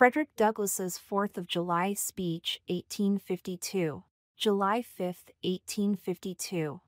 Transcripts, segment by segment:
Frederick Douglass's 4th of July speech, 1852. July 5, 1852.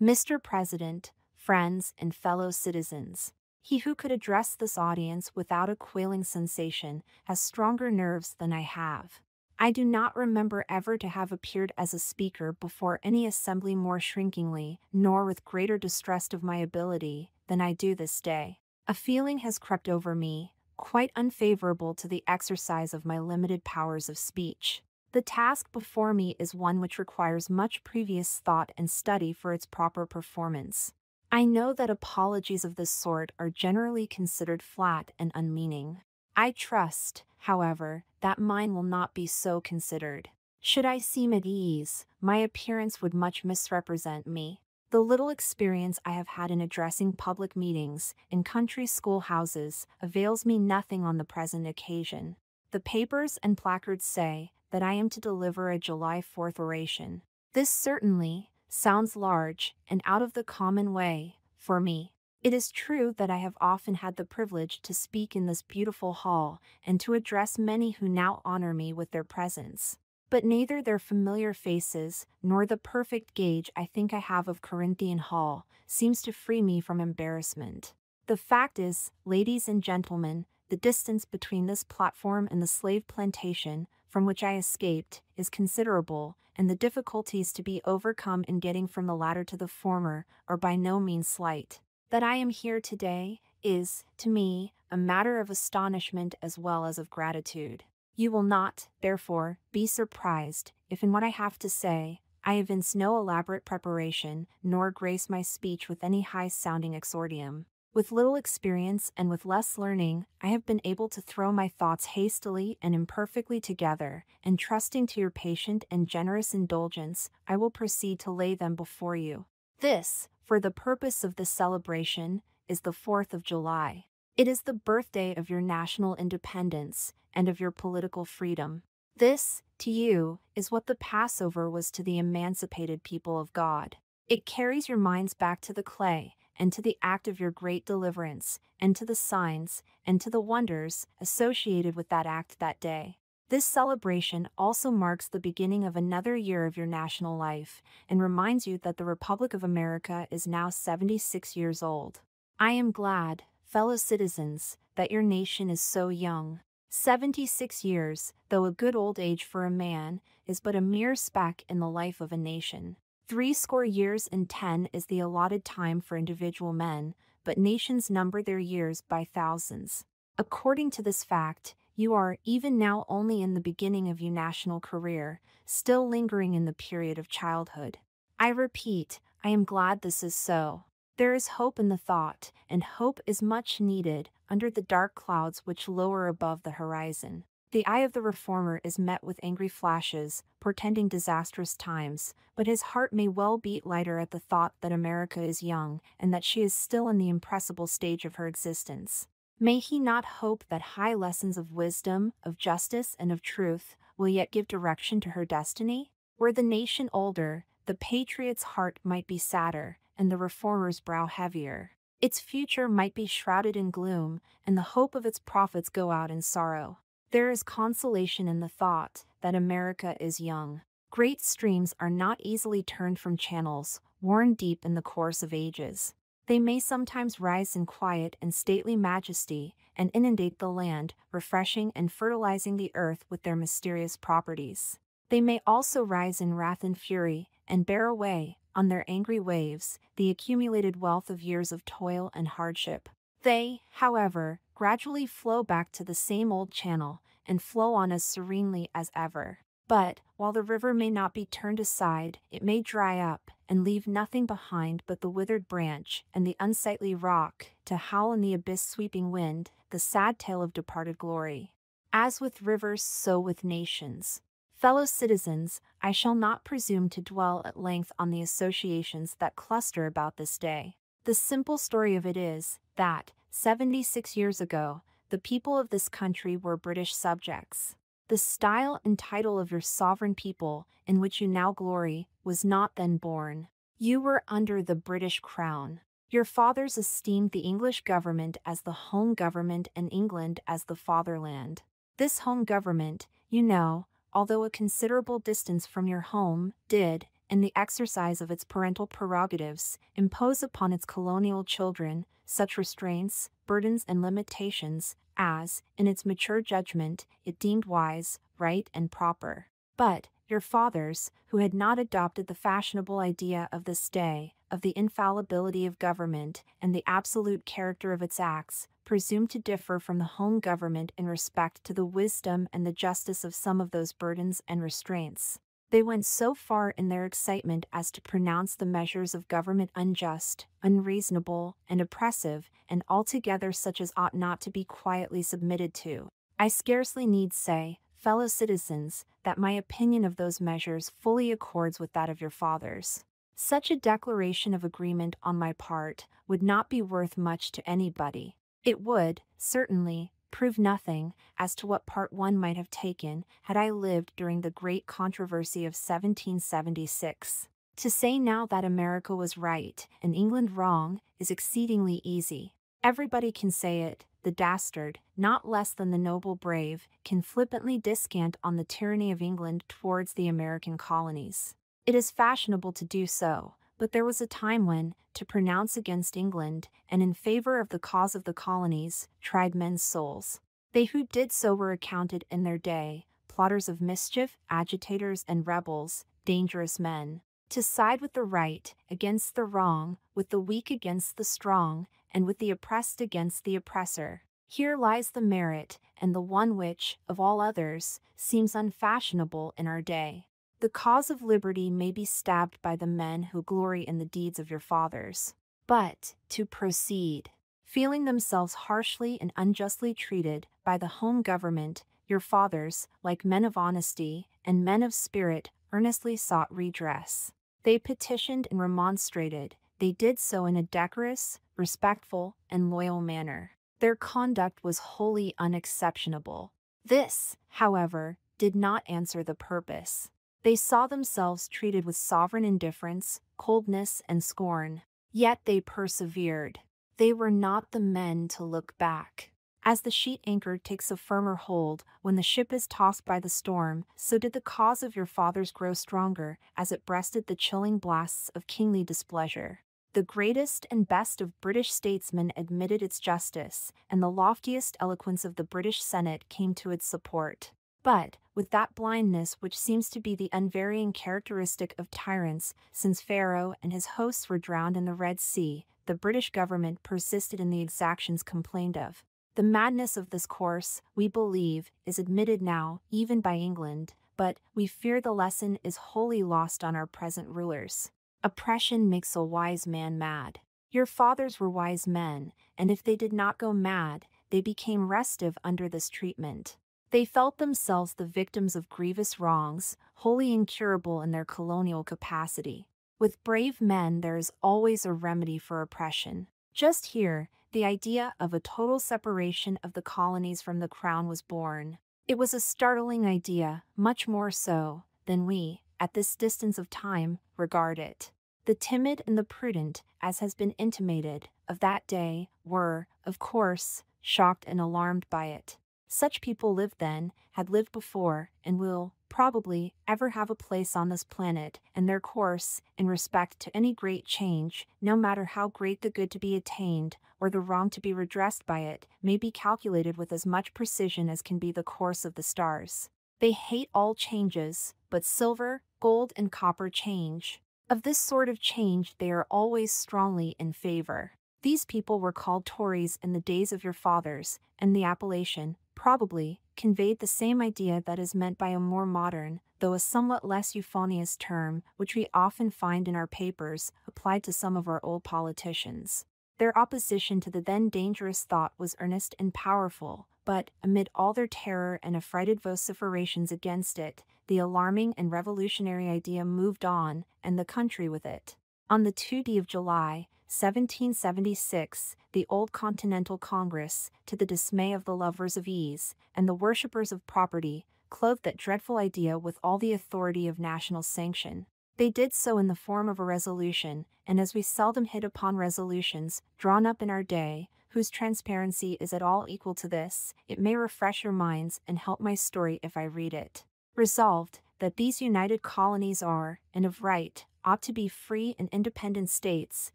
Mr. President, friends, and fellow citizens. He who could address this audience without a quailing sensation has stronger nerves than I have. I do not remember ever to have appeared as a speaker before any assembly more shrinkingly, nor with greater distrust of my ability, than I do this day. A feeling has crept over me, quite unfavorable to the exercise of my limited powers of speech. The task before me is one which requires much previous thought and study for its proper performance. I know that apologies of this sort are generally considered flat and unmeaning. I trust, however, that mine will not be so considered. Should I seem at ease, my appearance would much misrepresent me. The little experience I have had in addressing public meetings in country schoolhouses avails me nothing on the present occasion. The papers and placards say that I am to deliver a July 4th oration. This certainly sounds large and out of the common way for me. It is true that I have often had the privilege to speak in this beautiful hall and to address many who now honor me with their presence but neither their familiar faces nor the perfect gauge I think I have of Corinthian Hall seems to free me from embarrassment. The fact is, ladies and gentlemen, the distance between this platform and the slave plantation, from which I escaped, is considerable, and the difficulties to be overcome in getting from the latter to the former are by no means slight. That I am here today is, to me, a matter of astonishment as well as of gratitude. You will not, therefore, be surprised if in what I have to say, I evince no elaborate preparation, nor grace my speech with any high sounding exordium. With little experience and with less learning, I have been able to throw my thoughts hastily and imperfectly together, and trusting to your patient and generous indulgence, I will proceed to lay them before you. This, for the purpose of this celebration, is the 4th of July. It is the birthday of your national independence and of your political freedom. This, to you, is what the Passover was to the emancipated people of God. It carries your minds back to the clay, and to the act of your great deliverance, and to the signs, and to the wonders associated with that act that day. This celebration also marks the beginning of another year of your national life, and reminds you that the Republic of America is now 76 years old. I am glad, fellow citizens, that your nation is so young. Seventy six years, though a good old age for a man, is but a mere speck in the life of a nation. Threescore years and ten is the allotted time for individual men, but nations number their years by thousands. According to this fact, you are even now only in the beginning of your national career, still lingering in the period of childhood. I repeat, I am glad this is so. There is hope in the thought, and hope is much needed under the dark clouds which lower above the horizon. The eye of the reformer is met with angry flashes, portending disastrous times, but his heart may well beat lighter at the thought that America is young and that she is still in the impressible stage of her existence. May he not hope that high lessons of wisdom, of justice, and of truth will yet give direction to her destiny? Were the nation older, the patriot's heart might be sadder, and the reformer's brow heavier. Its future might be shrouded in gloom, and the hope of its prophets go out in sorrow. There is consolation in the thought that America is young. Great streams are not easily turned from channels, worn deep in the course of ages. They may sometimes rise in quiet and stately majesty and inundate the land, refreshing and fertilizing the earth with their mysterious properties. They may also rise in wrath and fury and bear away, on their angry waves, the accumulated wealth of years of toil and hardship. They, however, gradually flow back to the same old channel and flow on as serenely as ever. But, while the river may not be turned aside, it may dry up and leave nothing behind but the withered branch and the unsightly rock to howl in the abyss sweeping wind, the sad tale of departed glory. As with rivers, so with nations. Fellow citizens, I shall not presume to dwell at length on the associations that cluster about this day. The simple story of it is that, 76 years ago, the people of this country were British subjects. The style and title of your sovereign people, in which you now glory, was not then born. You were under the British crown. Your fathers esteemed the English government as the home government and England as the fatherland. This home government, you know, although a considerable distance from your home, did, in the exercise of its parental prerogatives, impose upon its colonial children such restraints, burdens, and limitations as, in its mature judgment, it deemed wise, right, and proper. But, your fathers, who had not adopted the fashionable idea of this day, of the infallibility of government, and the absolute character of its acts, presumed to differ from the home government in respect to the wisdom and the justice of some of those burdens and restraints. They went so far in their excitement as to pronounce the measures of government unjust, unreasonable, and oppressive, and altogether such as ought not to be quietly submitted to. I scarcely need say, fellow citizens, that my opinion of those measures fully accords with that of your fathers. Such a declaration of agreement on my part would not be worth much to anybody. It would, certainly, prove nothing as to what part one might have taken had I lived during the great controversy of 1776. To say now that America was right and England wrong is exceedingly easy. Everybody can say it, the dastard, not less than the noble brave, can flippantly descant on the tyranny of England towards the American colonies. It is fashionable to do so, but there was a time when, to pronounce against England and in favor of the cause of the colonies, tried men's souls. They who did so were accounted in their day plotters of mischief, agitators, and rebels, dangerous men. To side with the right against the wrong, with the weak against the strong, and with the oppressed against the oppressor. Here lies the merit, and the one which, of all others, seems unfashionable in our day. The cause of liberty may be stabbed by the men who glory in the deeds of your fathers. But, to proceed, feeling themselves harshly and unjustly treated by the home government, your fathers, like men of honesty and men of spirit, earnestly sought redress. They petitioned and remonstrated. They did so in a decorous, respectful, and loyal manner. Their conduct was wholly unexceptionable. This, however, did not answer the purpose. They saw themselves treated with sovereign indifference, coldness, and scorn. Yet they persevered. They were not the men to look back. As the sheet anchor takes a firmer hold when the ship is tossed by the storm, so did the cause of your fathers grow stronger as it breasted the chilling blasts of kingly displeasure. The greatest and best of British statesmen admitted its justice, and the loftiest eloquence of the British Senate came to its support. But, with that blindness which seems to be the unvarying characteristic of tyrants, since Pharaoh and his hosts were drowned in the Red Sea, the British government persisted in the exactions complained of. The madness of this course, we believe, is admitted now, even by England, but we fear the lesson is wholly lost on our present rulers. Oppression makes a wise man mad. Your fathers were wise men, and if they did not go mad, they became restive under this treatment. They felt themselves the victims of grievous wrongs, wholly incurable in their colonial capacity. With brave men, there is always a remedy for oppression. Just here, the idea of a total separation of the colonies from the crown was born. It was a startling idea, much more so than we, at this distance of time, regard it. The timid and the prudent, as has been intimated, of that day, were, of course, shocked and alarmed by it. Such people lived then, had lived before, and will, probably, ever have a place on this planet, and their course, in respect to any great change, no matter how great the good to be attained, or the wrong to be redressed by it, may be calculated with as much precision as can be the course of the stars. They hate all changes, but silver, gold, and copper change. Of this sort of change they are always strongly in favor. These people were called Tories in the days of your fathers, and the appellation, probably, conveyed the same idea that is meant by a more modern, though a somewhat less euphonious term, which we often find in our papers, applied to some of our old politicians. Their opposition to the then dangerous thought was earnest and powerful, but, amid all their terror and affrighted vociferations against it, the alarming and revolutionary idea moved on, and the country with it. On the 2d of July, 1776, the Old Continental Congress, to the dismay of the lovers of ease and the worshippers of property, clothed that dreadful idea with all the authority of national sanction. They did so in the form of a resolution, and as we seldom hit upon resolutions, drawn up in our day, whose transparency is at all equal to this, it may refresh your minds and help my story if I read it. Resolved that these united colonies are, and of right, ought to be free and independent states,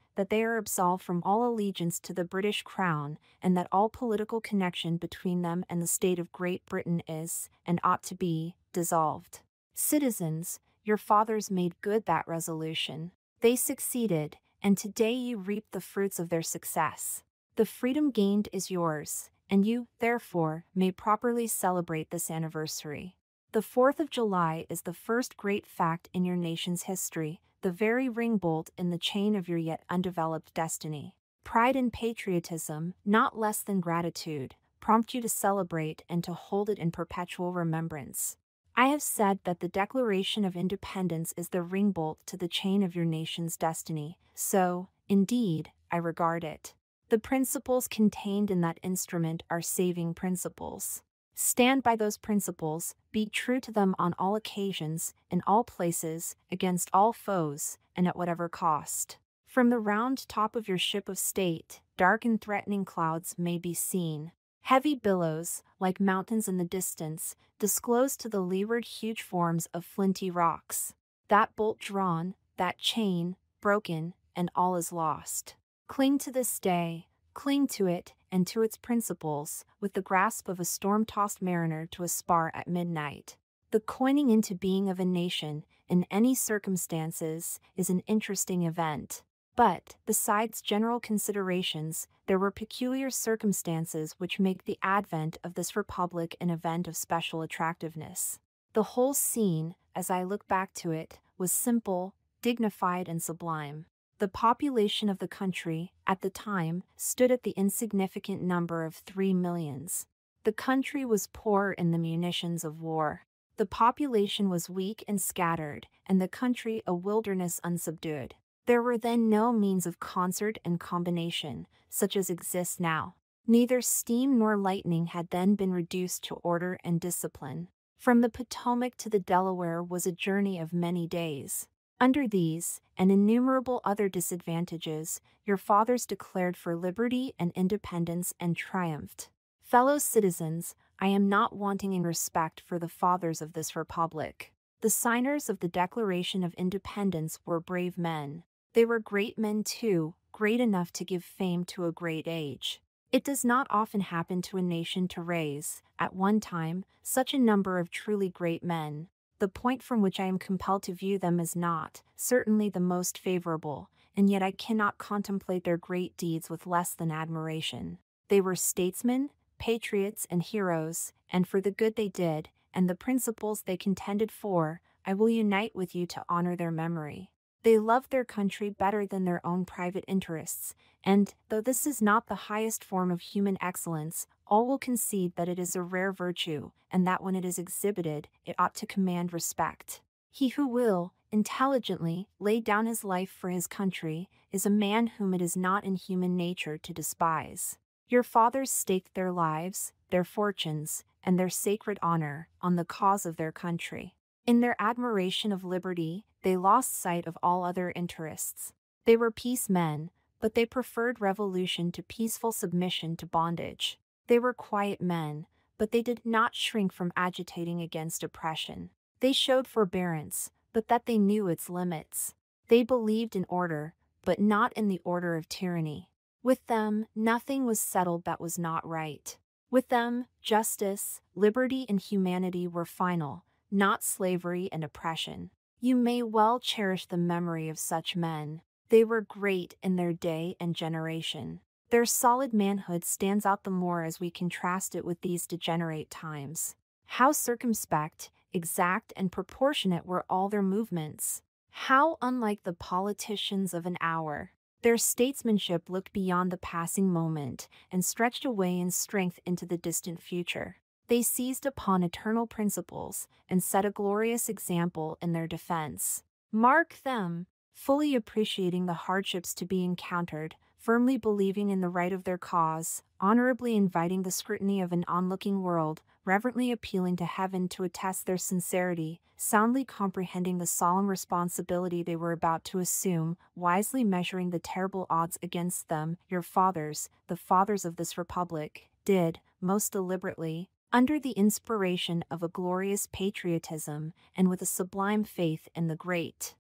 that they are absolved from all allegiance to the British Crown, and that all political connection between them and the state of Great Britain is, and ought to be, dissolved. Citizens, your fathers made good that resolution. They succeeded, and today you reap the fruits of their success. The freedom gained is yours, and you, therefore, may properly celebrate this anniversary. The 4th of July is the first great fact in your nation's history, the very ring bolt in the chain of your yet undeveloped destiny. Pride and patriotism, not less than gratitude, prompt you to celebrate and to hold it in perpetual remembrance. I have said that the Declaration of Independence is the ring bolt to the chain of your nation's destiny, so, indeed, I regard it. The principles contained in that instrument are saving principles. Stand by those principles, be true to them on all occasions, in all places, against all foes, and at whatever cost. From the round top of your ship of state, dark and threatening clouds may be seen. Heavy billows, like mountains in the distance, disclose to the leeward huge forms of flinty rocks. That bolt drawn, that chain, broken, and all is lost. Cling to this day, cling to it, and to its principles, with the grasp of a storm tossed mariner to a spar at midnight. The coining into being of a nation, in any circumstances, is an interesting event. But, besides general considerations, there were peculiar circumstances which make the advent of this republic an event of special attractiveness. The whole scene, as I look back to it, was simple, dignified, and sublime. The population of the country, at the time, stood at the insignificant number of three millions. The country was poor in the munitions of war. The population was weak and scattered, and the country a wilderness unsubdued. There were then no means of concert and combination, such as exist now. Neither steam nor lightning had then been reduced to order and discipline. From the Potomac to the Delaware was a journey of many days. Under these, and innumerable other disadvantages, your fathers declared for liberty and independence and triumphed. Fellow citizens, I am not wanting in respect for the fathers of this republic. The signers of the Declaration of Independence were brave men. They were great men too, great enough to give fame to a great age. It does not often happen to a nation to raise, at one time, such a number of truly great men the point from which I am compelled to view them is not, certainly, the most favorable, and yet I cannot contemplate their great deeds with less than admiration. They were statesmen, patriots, and heroes, and for the good they did, and the principles they contended for, I will unite with you to honor their memory. They love their country better than their own private interests, and, though this is not the highest form of human excellence, all will concede that it is a rare virtue, and that when it is exhibited, it ought to command respect. He who will, intelligently, lay down his life for his country, is a man whom it is not in human nature to despise. Your fathers staked their lives, their fortunes, and their sacred honor on the cause of their country. In their admiration of liberty, they lost sight of all other interests. They were peace men, but they preferred revolution to peaceful submission to bondage. They were quiet men, but they did not shrink from agitating against oppression. They showed forbearance, but that they knew its limits. They believed in order, but not in the order of tyranny. With them, nothing was settled that was not right. With them, justice, liberty, and humanity were final, not slavery and oppression. You may well cherish the memory of such men. They were great in their day and generation. Their solid manhood stands out the more as we contrast it with these degenerate times. How circumspect, exact, and proportionate were all their movements. How unlike the politicians of an hour. Their statesmanship looked beyond the passing moment and stretched away in strength into the distant future. They seized upon eternal principles and set a glorious example in their defense. Mark them, fully appreciating the hardships to be encountered, firmly believing in the right of their cause, honorably inviting the scrutiny of an onlooking world, reverently appealing to heaven to attest their sincerity, soundly comprehending the solemn responsibility they were about to assume, wisely measuring the terrible odds against them, your fathers, the fathers of this republic, did, most deliberately, under the inspiration of a glorious patriotism and with a sublime faith in the great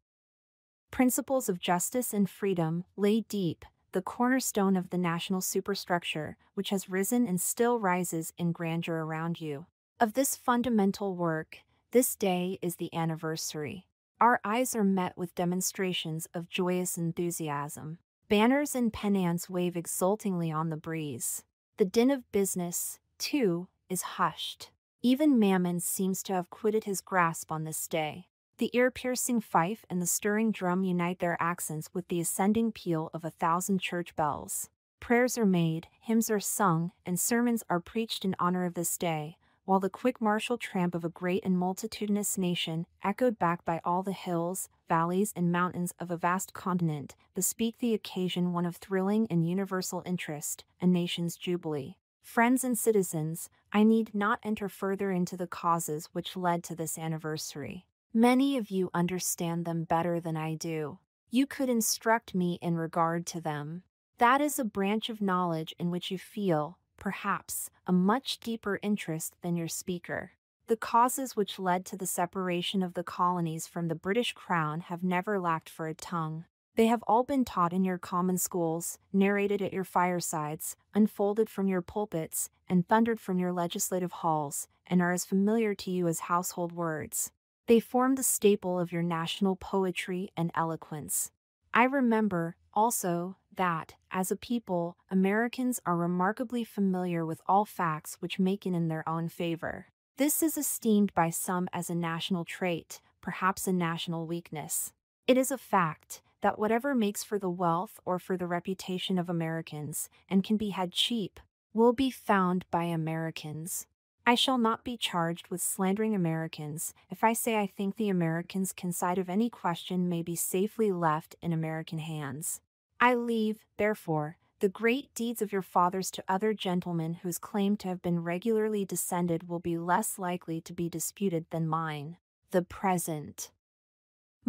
principles of justice and freedom, lay deep, the cornerstone of the national superstructure, which has risen and still rises in grandeur around you. Of this fundamental work, this day is the anniversary. Our eyes are met with demonstrations of joyous enthusiasm. Banners and pennants wave exultingly on the breeze. The din of business, too, is hushed. Even Mammon seems to have quitted his grasp on this day. The ear-piercing fife and the stirring drum unite their accents with the ascending peal of a thousand church bells. Prayers are made, hymns are sung, and sermons are preached in honor of this day, while the quick martial tramp of a great and multitudinous nation, echoed back by all the hills, valleys, and mountains of a vast continent, bespeak the occasion one of thrilling and universal interest, a nation's jubilee. Friends and citizens, I need not enter further into the causes which led to this anniversary. Many of you understand them better than I do. You could instruct me in regard to them. That is a branch of knowledge in which you feel, perhaps, a much deeper interest than your speaker. The causes which led to the separation of the colonies from the British Crown have never lacked for a tongue. They have all been taught in your common schools, narrated at your firesides, unfolded from your pulpits, and thundered from your legislative halls, and are as familiar to you as household words. They form the staple of your national poetry and eloquence. I remember, also, that, as a people, Americans are remarkably familiar with all facts which make it in their own favor. This is esteemed by some as a national trait, perhaps a national weakness. It is a fact that whatever makes for the wealth or for the reputation of Americans, and can be had cheap, will be found by Americans. I shall not be charged with slandering Americans if I say I think the Americans' conside of any question may be safely left in American hands. I leave, therefore, the great deeds of your fathers to other gentlemen whose claim to have been regularly descended will be less likely to be disputed than mine. The present.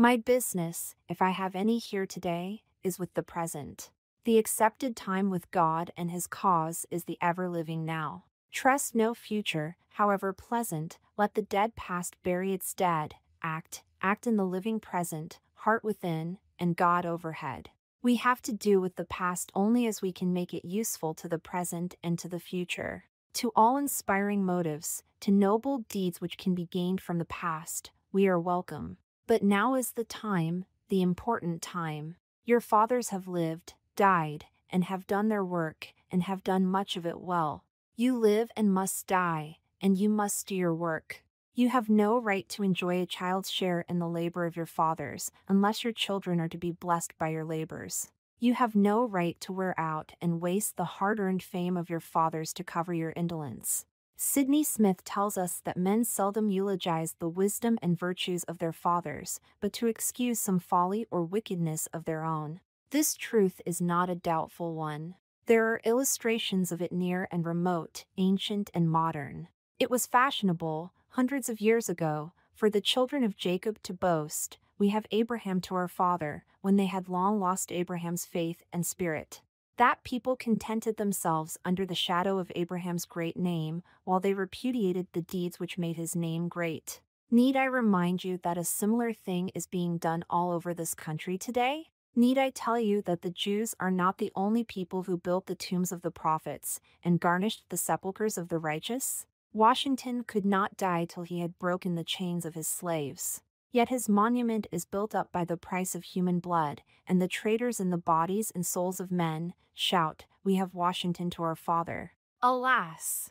My business, if I have any here today, is with the present. The accepted time with God and His cause is the ever living now. Trust no future, however pleasant, let the dead past bury its dead, act, act in the living present, heart within, and God overhead. We have to do with the past only as we can make it useful to the present and to the future. To all inspiring motives, to noble deeds which can be gained from the past, we are welcome. But now is the time, the important time. Your fathers have lived, died, and have done their work, and have done much of it well. You live and must die, and you must do your work. You have no right to enjoy a child's share in the labor of your fathers, unless your children are to be blessed by your labors. You have no right to wear out and waste the hard earned fame of your fathers to cover your indolence. Sydney Smith tells us that men seldom eulogize the wisdom and virtues of their fathers, but to excuse some folly or wickedness of their own. This truth is not a doubtful one. There are illustrations of it near and remote, ancient and modern. It was fashionable, hundreds of years ago, for the children of Jacob to boast, We have Abraham to our father, when they had long lost Abraham's faith and spirit. That people contented themselves under the shadow of Abraham's great name, while they repudiated the deeds which made his name great. Need I remind you that a similar thing is being done all over this country today? Need I tell you that the Jews are not the only people who built the tombs of the prophets and garnished the sepulchres of the righteous? Washington could not die till he had broken the chains of his slaves. Yet his monument is built up by the price of human blood, and the traitors in the bodies and souls of men shout, We have Washington to our father. Alas!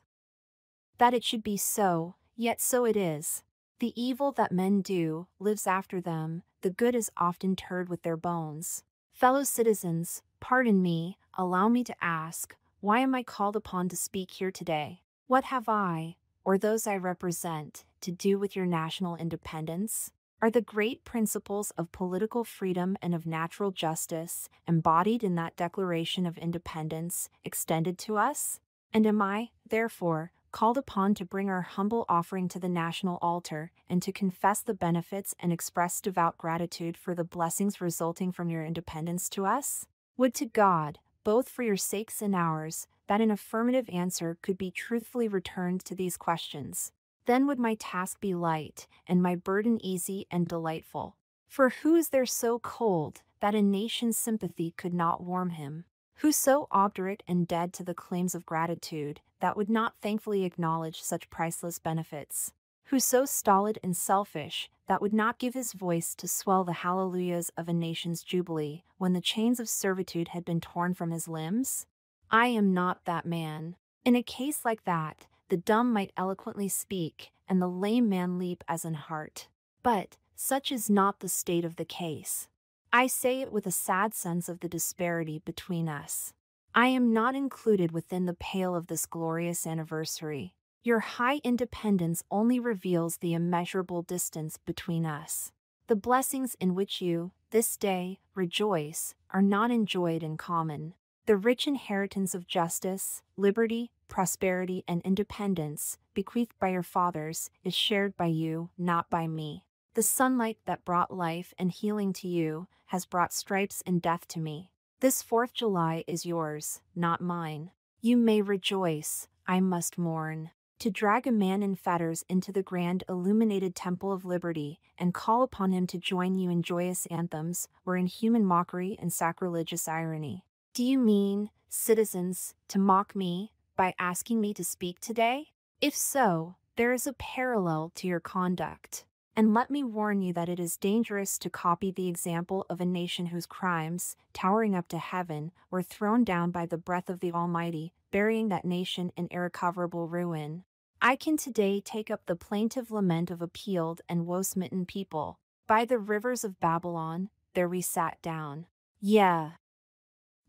That it should be so, yet so it is. The evil that men do lives after them, the good is often turred with their bones. Fellow citizens, pardon me, allow me to ask, why am I called upon to speak here today? What have I, or those I represent, to do with your national independence? Are the great principles of political freedom and of natural justice, embodied in that Declaration of Independence, extended to us? And am I, therefore, called upon to bring our humble offering to the national altar and to confess the benefits and express devout gratitude for the blessings resulting from your independence to us? Would to God, both for your sakes and ours, that an affirmative answer could be truthfully returned to these questions. Then would my task be light, and my burden easy and delightful. For who is there so cold that a nation's sympathy could not warm him? Who so obdurate and dead to the claims of gratitude that would not thankfully acknowledge such priceless benefits? Who so stolid and selfish that would not give his voice to swell the hallelujahs of a nation's jubilee when the chains of servitude had been torn from his limbs? I am not that man. In a case like that, the dumb might eloquently speak, and the lame man leap as an hart. But such is not the state of the case. I say it with a sad sense of the disparity between us. I am not included within the pale of this glorious anniversary. Your high independence only reveals the immeasurable distance between us. The blessings in which you, this day, rejoice are not enjoyed in common. The rich inheritance of justice, liberty, prosperity, and independence, bequeathed by your fathers, is shared by you, not by me. The sunlight that brought life and healing to you has brought stripes and death to me. This 4th July is yours, not mine. You may rejoice, I must mourn. To drag a man in fetters into the grand illuminated temple of liberty and call upon him to join you in joyous anthems were in human mockery and sacrilegious irony. Do you mean, citizens, to mock me by asking me to speak today? If so, there is a parallel to your conduct. And let me warn you that it is dangerous to copy the example of a nation whose crimes, towering up to heaven, were thrown down by the breath of the Almighty, burying that nation in irrecoverable ruin. I can today take up the plaintive lament of a peeled and woe smitten people. By the rivers of Babylon, there we sat down. Yeah,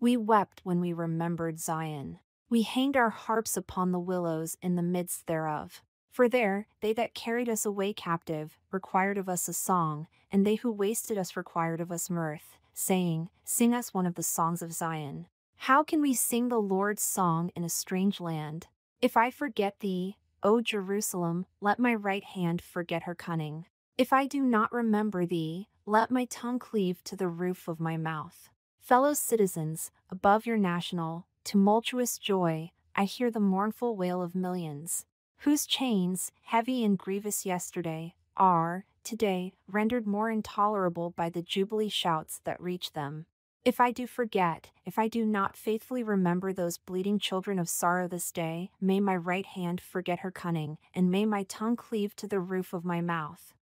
we wept when we remembered Zion. We hanged our harps upon the willows in the midst thereof. For there, they that carried us away captive required of us a song, and they who wasted us required of us mirth, saying, Sing us one of the songs of Zion. How can we sing the Lord's song in a strange land? If I forget thee, O Jerusalem, let my right hand forget her cunning. If I do not remember thee, let my tongue cleave to the roof of my mouth. Fellow citizens, above your national, tumultuous joy, I hear the mournful wail of millions, whose chains, heavy and grievous yesterday, are, today, rendered more intolerable by the jubilee shouts that reach them. If I do forget, if I do not faithfully remember those bleeding children of sorrow this day, may my right hand forget her cunning, and may my tongue cleave to the roof of my mouth.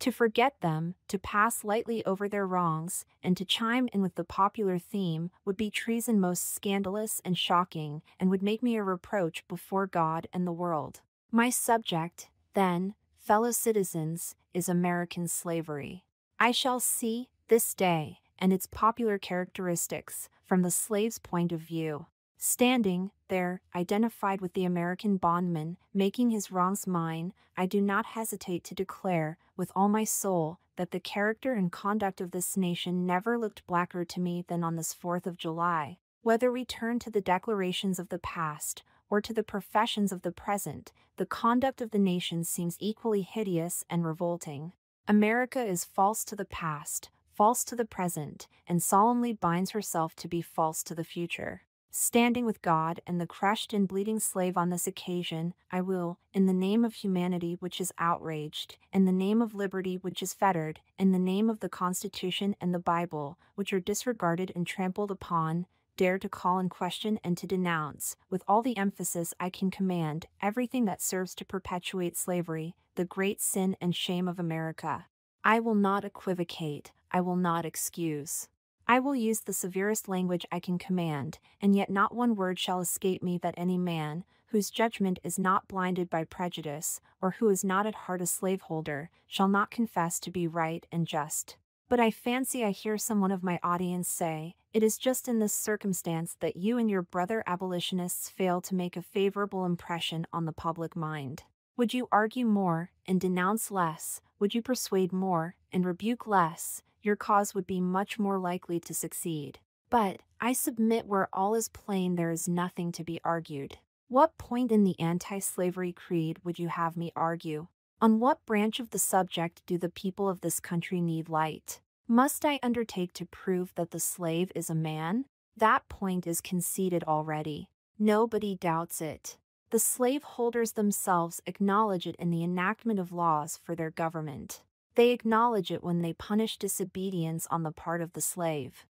To forget them, to pass lightly over their wrongs, and to chime in with the popular theme would be treason most scandalous and shocking, and would make me a reproach before God and the world. My subject, then, fellow citizens, is American slavery. I shall see, this day, and its popular characteristics, from the slave's point of view. Standing there, identified with the American bondman, making his wrongs mine, I do not hesitate to declare, with all my soul, that the character and conduct of this nation never looked blacker to me than on this 4th of July. Whether we turn to the declarations of the past, or to the professions of the present, the conduct of the nation seems equally hideous and revolting. America is false to the past, false to the present, and solemnly binds herself to be false to the future. Standing with God and the crushed and bleeding slave on this occasion, I will, in the name of humanity which is outraged, in the name of liberty which is fettered, in the name of the Constitution and the Bible, which are disregarded and trampled upon, dare to call in question and to denounce, with all the emphasis I can command, everything that serves to perpetuate slavery, the great sin and shame of America. I will not equivocate, I will not excuse. I will use the severest language I can command, and yet not one word shall escape me that any man, whose judgment is not blinded by prejudice, or who is not at heart a slaveholder, shall not confess to be right and just. But I fancy I hear someone of my audience say, it is just in this circumstance that you and your brother abolitionists fail to make a favorable impression on the public mind. Would you argue more and denounce less? Would you persuade more and rebuke less? Your cause would be much more likely to succeed. But, I submit where all is plain there is nothing to be argued. What point in the anti slavery creed would you have me argue? On what branch of the subject do the people of this country need light? Must I undertake to prove that the slave is a man? That point is conceded already. Nobody doubts it. The slaveholders themselves acknowledge it in the enactment of laws for their government. They acknowledge it when they punish disobedience on the part of the slave.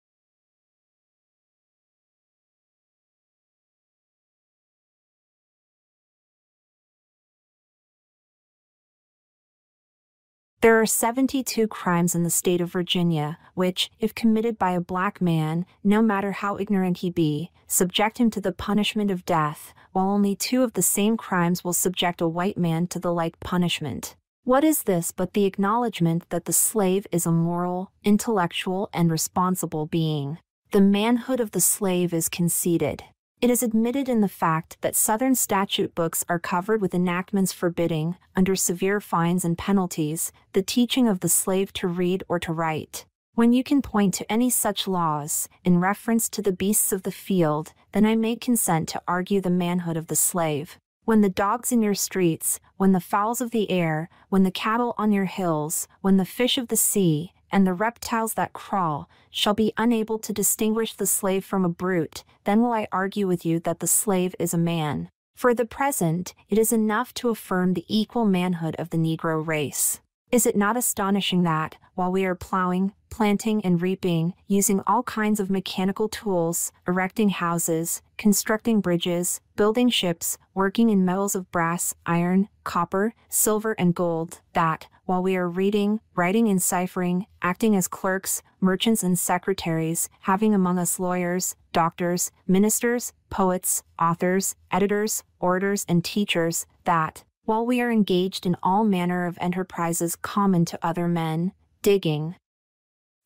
There are 72 crimes in the state of Virginia, which, if committed by a black man, no matter how ignorant he be, subject him to the punishment of death, while only two of the same crimes will subject a white man to the like punishment. What is this but the acknowledgement that the slave is a moral, intellectual, and responsible being? The manhood of the slave is conceded. It is admitted in the fact that Southern statute books are covered with enactments forbidding, under severe fines and penalties, the teaching of the slave to read or to write. When you can point to any such laws, in reference to the beasts of the field, then I may consent to argue the manhood of the slave. When the dogs in your streets, when the fowls of the air, when the cattle on your hills, when the fish of the sea, and the reptiles that crawl shall be unable to distinguish the slave from a brute, then will I argue with you that the slave is a man. For the present, it is enough to affirm the equal manhood of the Negro race. Is it not astonishing that, while we are plowing, planting, and reaping, using all kinds of mechanical tools, erecting houses, constructing bridges, building ships, working in metals of brass, iron, copper, silver, and gold, that, while we are reading, writing, and ciphering, acting as clerks, merchants, and secretaries, having among us lawyers, doctors, ministers, poets, authors, editors, orators, and teachers, that, while we are engaged in all manner of enterprises common to other men, digging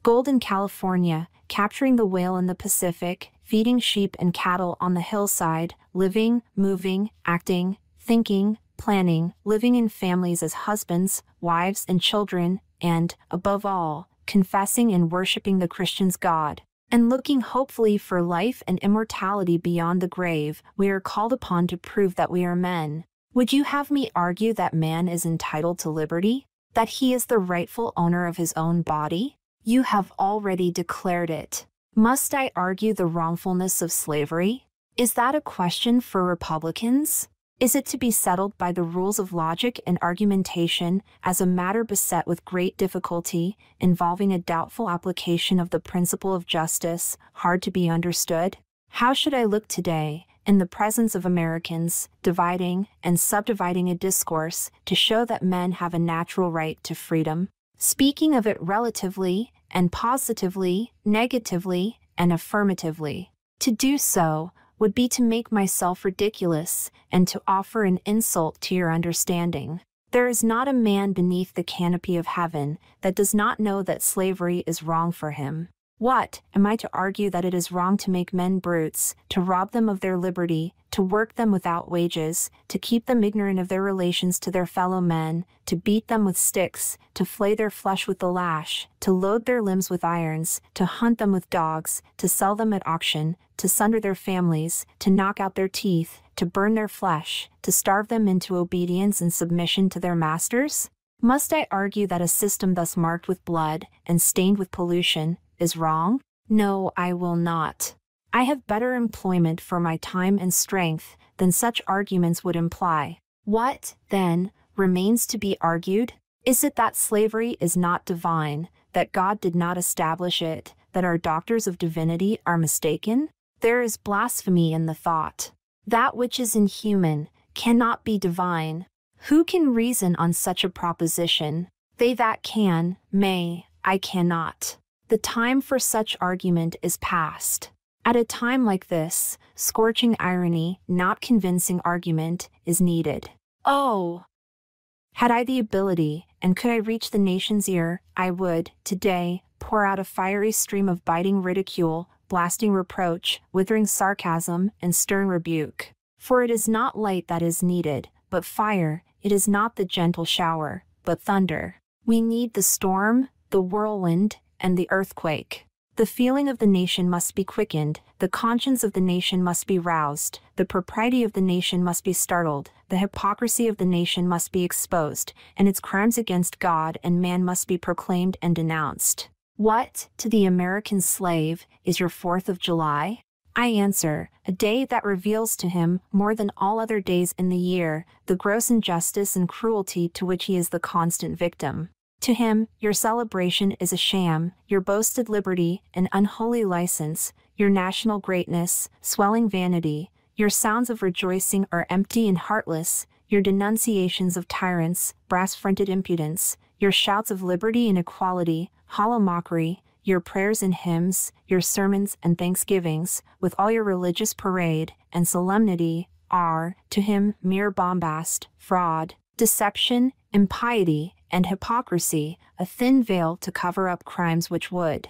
gold in California, capturing the whale in the Pacific, feeding sheep and cattle on the hillside, living, moving, acting, thinking, planning, living in families as husbands, wives, and children, and, above all, confessing and worshiping the Christian's God, and looking hopefully for life and immortality beyond the grave, we are called upon to prove that we are men. Would you have me argue that man is entitled to liberty? That he is the rightful owner of his own body? You have already declared it. Must I argue the wrongfulness of slavery? Is that a question for Republicans? Is it to be settled by the rules of logic and argumentation as a matter beset with great difficulty, involving a doubtful application of the principle of justice, hard to be understood? How should I look today, in the presence of Americans, dividing and subdividing a discourse to show that men have a natural right to freedom, speaking of it relatively and positively, negatively and affirmatively. To do so would be to make myself ridiculous and to offer an insult to your understanding. There is not a man beneath the canopy of heaven that does not know that slavery is wrong for him. What, am I to argue that it is wrong to make men brutes, to rob them of their liberty, to work them without wages, to keep them ignorant of their relations to their fellow men, to beat them with sticks, to flay their flesh with the lash, to load their limbs with irons, to hunt them with dogs, to sell them at auction, to sunder their families, to knock out their teeth, to burn their flesh, to starve them into obedience and submission to their masters? Must I argue that a system thus marked with blood and stained with pollution is wrong? No, I will not. I have better employment for my time and strength than such arguments would imply. What, then, remains to be argued? Is it that slavery is not divine, that God did not establish it, that our doctors of divinity are mistaken? There is blasphemy in the thought. That which is inhuman cannot be divine. Who can reason on such a proposition? They that can, may, I cannot. The time for such argument is past. At a time like this, scorching irony, not convincing argument, is needed. Oh! Had I the ability, and could I reach the nation's ear, I would, today, pour out a fiery stream of biting ridicule, blasting reproach, withering sarcasm, and stern rebuke. For it is not light that is needed, but fire, it is not the gentle shower, but thunder. We need the storm, the whirlwind, and the earthquake. The feeling of the nation must be quickened, the conscience of the nation must be roused, the propriety of the nation must be startled, the hypocrisy of the nation must be exposed, and its crimes against God and man must be proclaimed and denounced. What, to the American slave, is your Fourth of July? I answer, a day that reveals to him, more than all other days in the year, the gross injustice and cruelty to which he is the constant victim. To him, your celebration is a sham, your boasted liberty, an unholy license, your national greatness, swelling vanity, your sounds of rejoicing are empty and heartless, your denunciations of tyrants, brass fronted impudence, your shouts of liberty and equality, hollow mockery, your prayers and hymns, your sermons and thanksgivings, with all your religious parade and solemnity, are, to him, mere bombast, fraud, deception, impiety, and hypocrisy, a thin veil to cover up crimes which would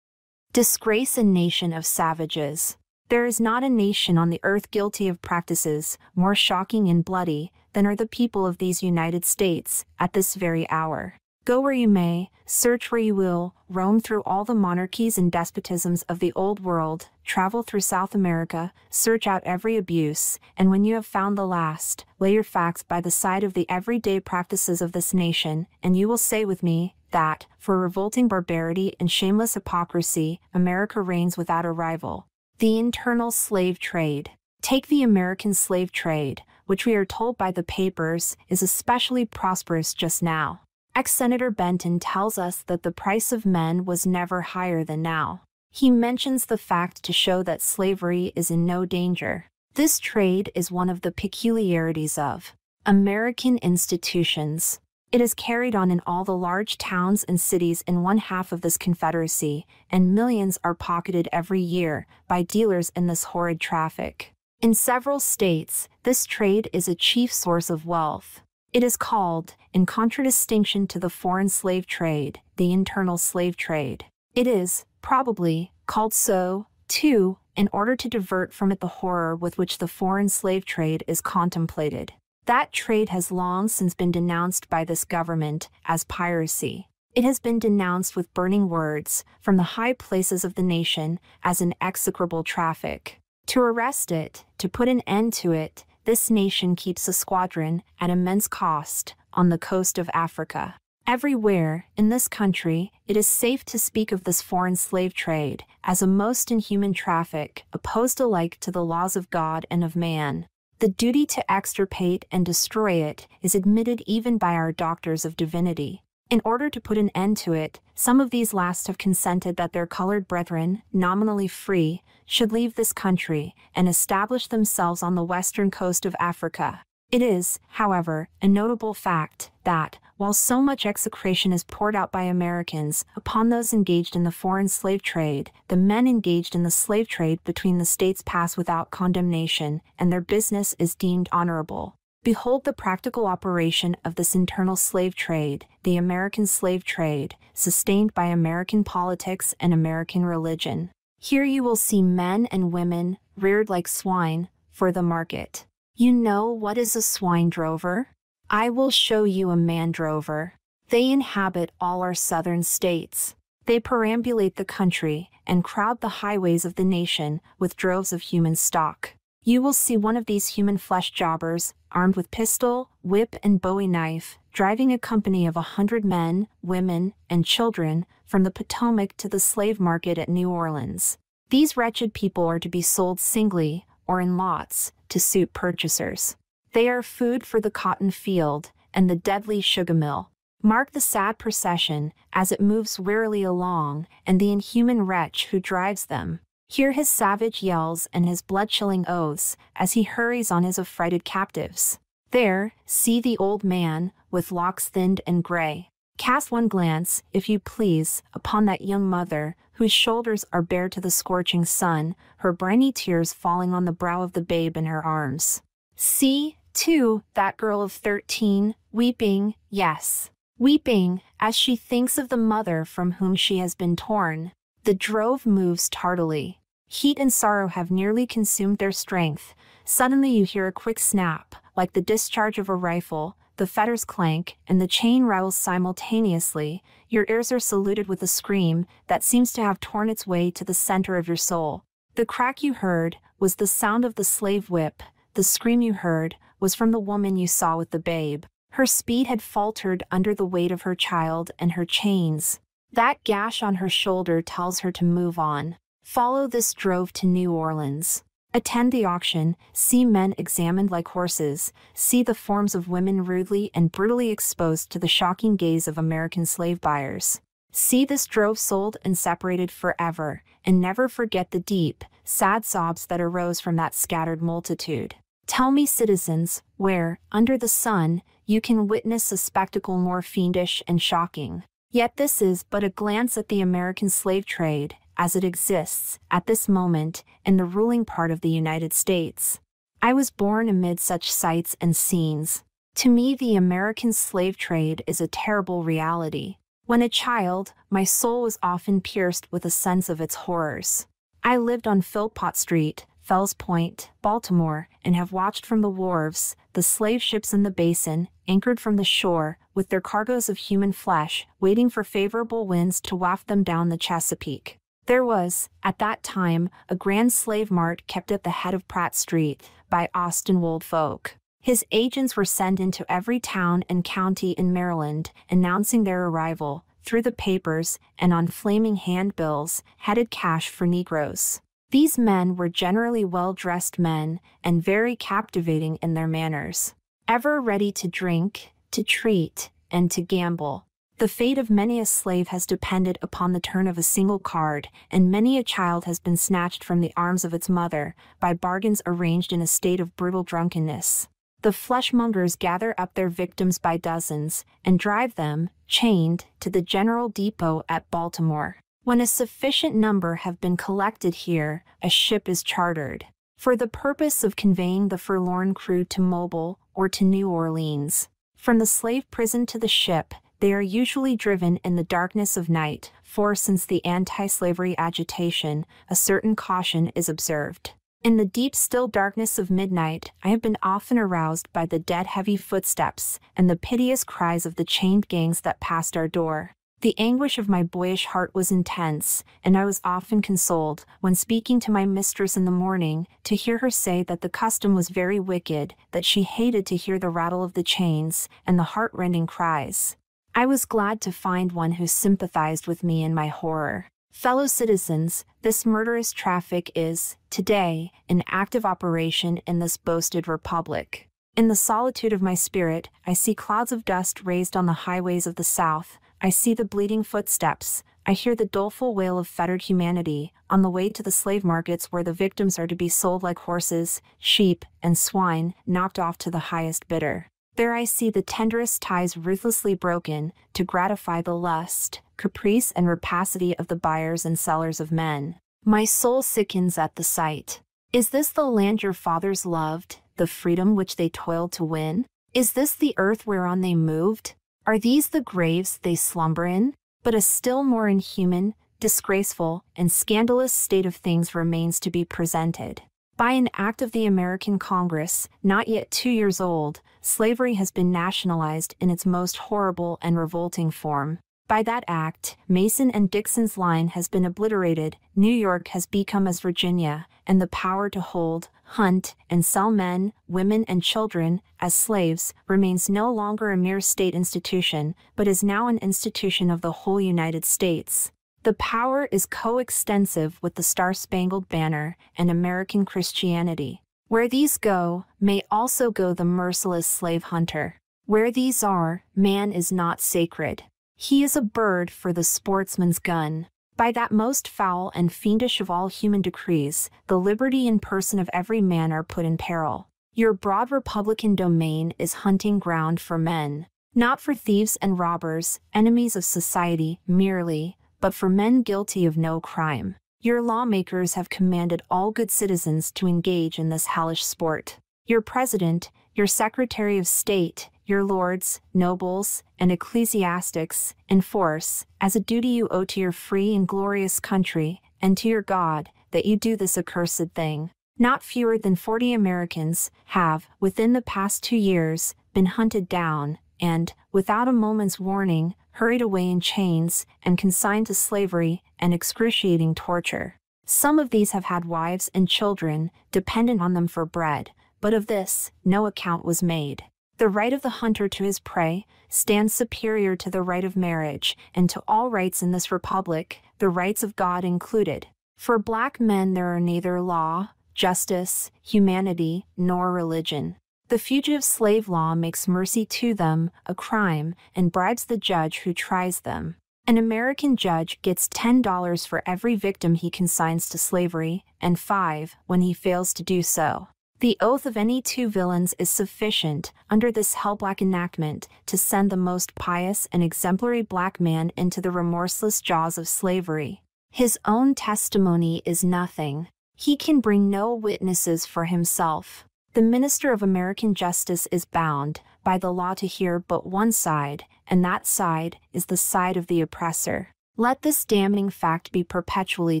disgrace a nation of savages. There is not a nation on the earth guilty of practices more shocking and bloody than are the people of these United States at this very hour. Go where you may, search where you will, roam through all the monarchies and despotisms of the old world, travel through South America, search out every abuse, and when you have found the last, lay your facts by the side of the everyday practices of this nation, and you will say with me, that, for revolting barbarity and shameless hypocrisy, America reigns without a rival. The internal slave trade. Take the American slave trade, which we are told by the papers is especially prosperous just now. Ex-Senator Benton tells us that the price of men was never higher than now. He mentions the fact to show that slavery is in no danger. This trade is one of the peculiarities of American institutions. It is carried on in all the large towns and cities in one half of this confederacy, and millions are pocketed every year by dealers in this horrid traffic. In several states, this trade is a chief source of wealth. It is called, in contradistinction to the foreign slave trade, the internal slave trade. It is, probably, called so, too, in order to divert from it the horror with which the foreign slave trade is contemplated. That trade has long since been denounced by this government as piracy. It has been denounced with burning words from the high places of the nation as an execrable traffic. To arrest it, to put an end to it, this nation keeps a squadron at immense cost on the coast of Africa. Everywhere in this country, it is safe to speak of this foreign slave trade as a most inhuman traffic, opposed alike to the laws of God and of man. The duty to extirpate and destroy it is admitted even by our doctors of divinity. In order to put an end to it, some of these last have consented that their colored brethren, nominally free, should leave this country and establish themselves on the western coast of Africa. It is, however, a notable fact that, while so much execration is poured out by Americans upon those engaged in the foreign slave trade, the men engaged in the slave trade between the states pass without condemnation, and their business is deemed honorable. Behold the practical operation of this internal slave trade, the American slave trade, sustained by American politics and American religion. Here you will see men and women, reared like swine, for the market. You know what is a swine drover? I will show you a man drover. They inhabit all our southern states. They perambulate the country and crowd the highways of the nation with droves of human stock. You will see one of these human flesh jobbers, armed with pistol, whip, and bowie knife, driving a company of a hundred men, women, and children from the Potomac to the slave market at New Orleans. These wretched people are to be sold singly or in lots to suit purchasers. They are food for the cotton field and the deadly sugar mill. Mark the sad procession as it moves wearily along and the inhuman wretch who drives them. Hear his savage yells and his blood-chilling oaths as he hurries on his affrighted captives. There, see the old man, with locks thinned and gray. Cast one glance, if you please, upon that young mother, whose shoulders are bare to the scorching sun, her briny tears falling on the brow of the babe in her arms. See, too, that girl of thirteen, weeping, yes, weeping, as she thinks of the mother from whom she has been torn. The drove moves tardily. Heat and sorrow have nearly consumed their strength. Suddenly you hear a quick snap, like the discharge of a rifle, the fetters clank, and the chain rattles simultaneously, your ears are saluted with a scream that seems to have torn its way to the center of your soul. The crack you heard was the sound of the slave whip, the scream you heard was from the woman you saw with the babe. Her speed had faltered under the weight of her child and her chains. That gash on her shoulder tells her to move on. Follow this drove to New Orleans. Attend the auction, see men examined like horses, see the forms of women rudely and brutally exposed to the shocking gaze of American slave buyers. See this drove sold and separated forever, and never forget the deep, sad sobs that arose from that scattered multitude. Tell me, citizens, where, under the sun, you can witness a spectacle more fiendish and shocking. Yet this is but a glance at the American slave trade, as it exists, at this moment, in the ruling part of the United States. I was born amid such sights and scenes. To me, the American slave trade is a terrible reality. When a child, my soul was often pierced with a sense of its horrors. I lived on Philpot Street, Fells Point, Baltimore, and have watched from the wharves the slave ships in the basin, anchored from the shore, with their cargoes of human flesh, waiting for favorable winds to waft them down the Chesapeake. There was, at that time, a grand slave mart kept at the head of Pratt Street by Austin Woolfolk. His agents were sent into every town and county in Maryland, announcing their arrival, through the papers and on flaming handbills, headed cash for Negroes. These men were generally well dressed men and very captivating in their manners, ever ready to drink, to treat, and to gamble. The fate of many a slave has depended upon the turn of a single card, and many a child has been snatched from the arms of its mother by bargains arranged in a state of brutal drunkenness. The fleshmongers gather up their victims by dozens and drive them, chained, to the General Depot at Baltimore. When a sufficient number have been collected here, a ship is chartered for the purpose of conveying the forlorn crew to Mobile or to New Orleans. From the slave prison to the ship, they are usually driven in the darkness of night, for since the anti slavery agitation, a certain caution is observed. In the deep still darkness of midnight, I have been often aroused by the dead heavy footsteps and the piteous cries of the chained gangs that passed our door. The anguish of my boyish heart was intense, and I was often consoled, when speaking to my mistress in the morning, to hear her say that the custom was very wicked, that she hated to hear the rattle of the chains and the heart-rending cries. I was glad to find one who sympathized with me in my horror. Fellow citizens, this murderous traffic is, today, in active operation in this boasted republic. In the solitude of my spirit, I see clouds of dust raised on the highways of the South. I see the bleeding footsteps. I hear the doleful wail of fettered humanity on the way to the slave markets where the victims are to be sold like horses, sheep, and swine, knocked off to the highest bidder. There I see the tenderest ties ruthlessly broken to gratify the lust, caprice, and rapacity of the buyers and sellers of men. My soul sickens at the sight. Is this the land your fathers loved, the freedom which they toiled to win? Is this the earth whereon they moved? Are these the graves they slumber in? But a still more inhuman, disgraceful, and scandalous state of things remains to be presented. By an act of the American Congress, not yet two years old, slavery has been nationalized in its most horrible and revolting form. By that act, Mason and Dixon's line has been obliterated, New York has become as Virginia, and the power to hold, hunt, and sell men, women, and children as slaves remains no longer a mere state institution, but is now an institution of the whole United States. The power is coextensive with the Star Spangled Banner and American Christianity. Where these go, may also go the merciless slave hunter. Where these are, man is not sacred. He is a bird for the sportsman's gun. By that most foul and fiendish of all human decrees, the liberty and person of every man are put in peril. Your broad republican domain is hunting ground for men, not for thieves and robbers, enemies of society, merely, but for men guilty of no crime. Your lawmakers have commanded all good citizens to engage in this hellish sport. Your president, your secretary of state, your lords, nobles, and ecclesiastics enforce, as a duty you owe to your free and glorious country, and to your God, that you do this accursed thing. Not fewer than 40 Americans have, within the past two years, been hunted down, and, without a moment's warning, hurried away in chains and consigned to slavery and excruciating torture. Some of these have had wives and children dependent on them for bread, but of this no account was made. The right of the hunter to his prey stands superior to the right of marriage and to all rights in this republic, the rights of God included. For black men there are neither law, justice, humanity, nor religion. The fugitive slave law makes mercy to them a crime and bribes the judge who tries them. An American judge gets $10 for every victim he consigns to slavery, and 5 when he fails to do so. The oath of any two villains is sufficient, under this hell-black enactment, to send the most pious and exemplary black man into the remorseless jaws of slavery. His own testimony is nothing. He can bring no witnesses for himself. The minister of American justice is bound by the law to hear but one side, and that side is the side of the oppressor. Let this damning fact be perpetually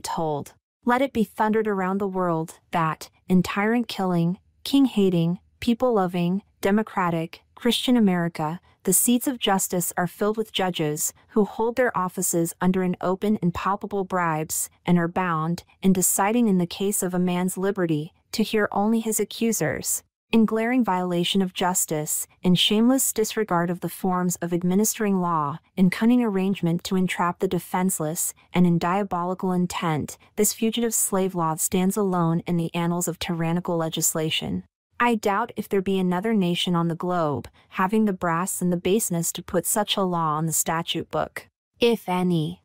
told. Let it be thundered around the world that, in tyrant killing, king hating, people loving, democratic, Christian America, the seats of justice are filled with judges who hold their offices under an open and palpable bribes and are bound, in deciding in the case of a man's liberty, to hear only his accusers. In glaring violation of justice, in shameless disregard of the forms of administering law, in cunning arrangement to entrap the defenseless, and in diabolical intent, this fugitive slave law stands alone in the annals of tyrannical legislation. I doubt if there be another nation on the globe having the brass and the baseness to put such a law on the statute book. If any.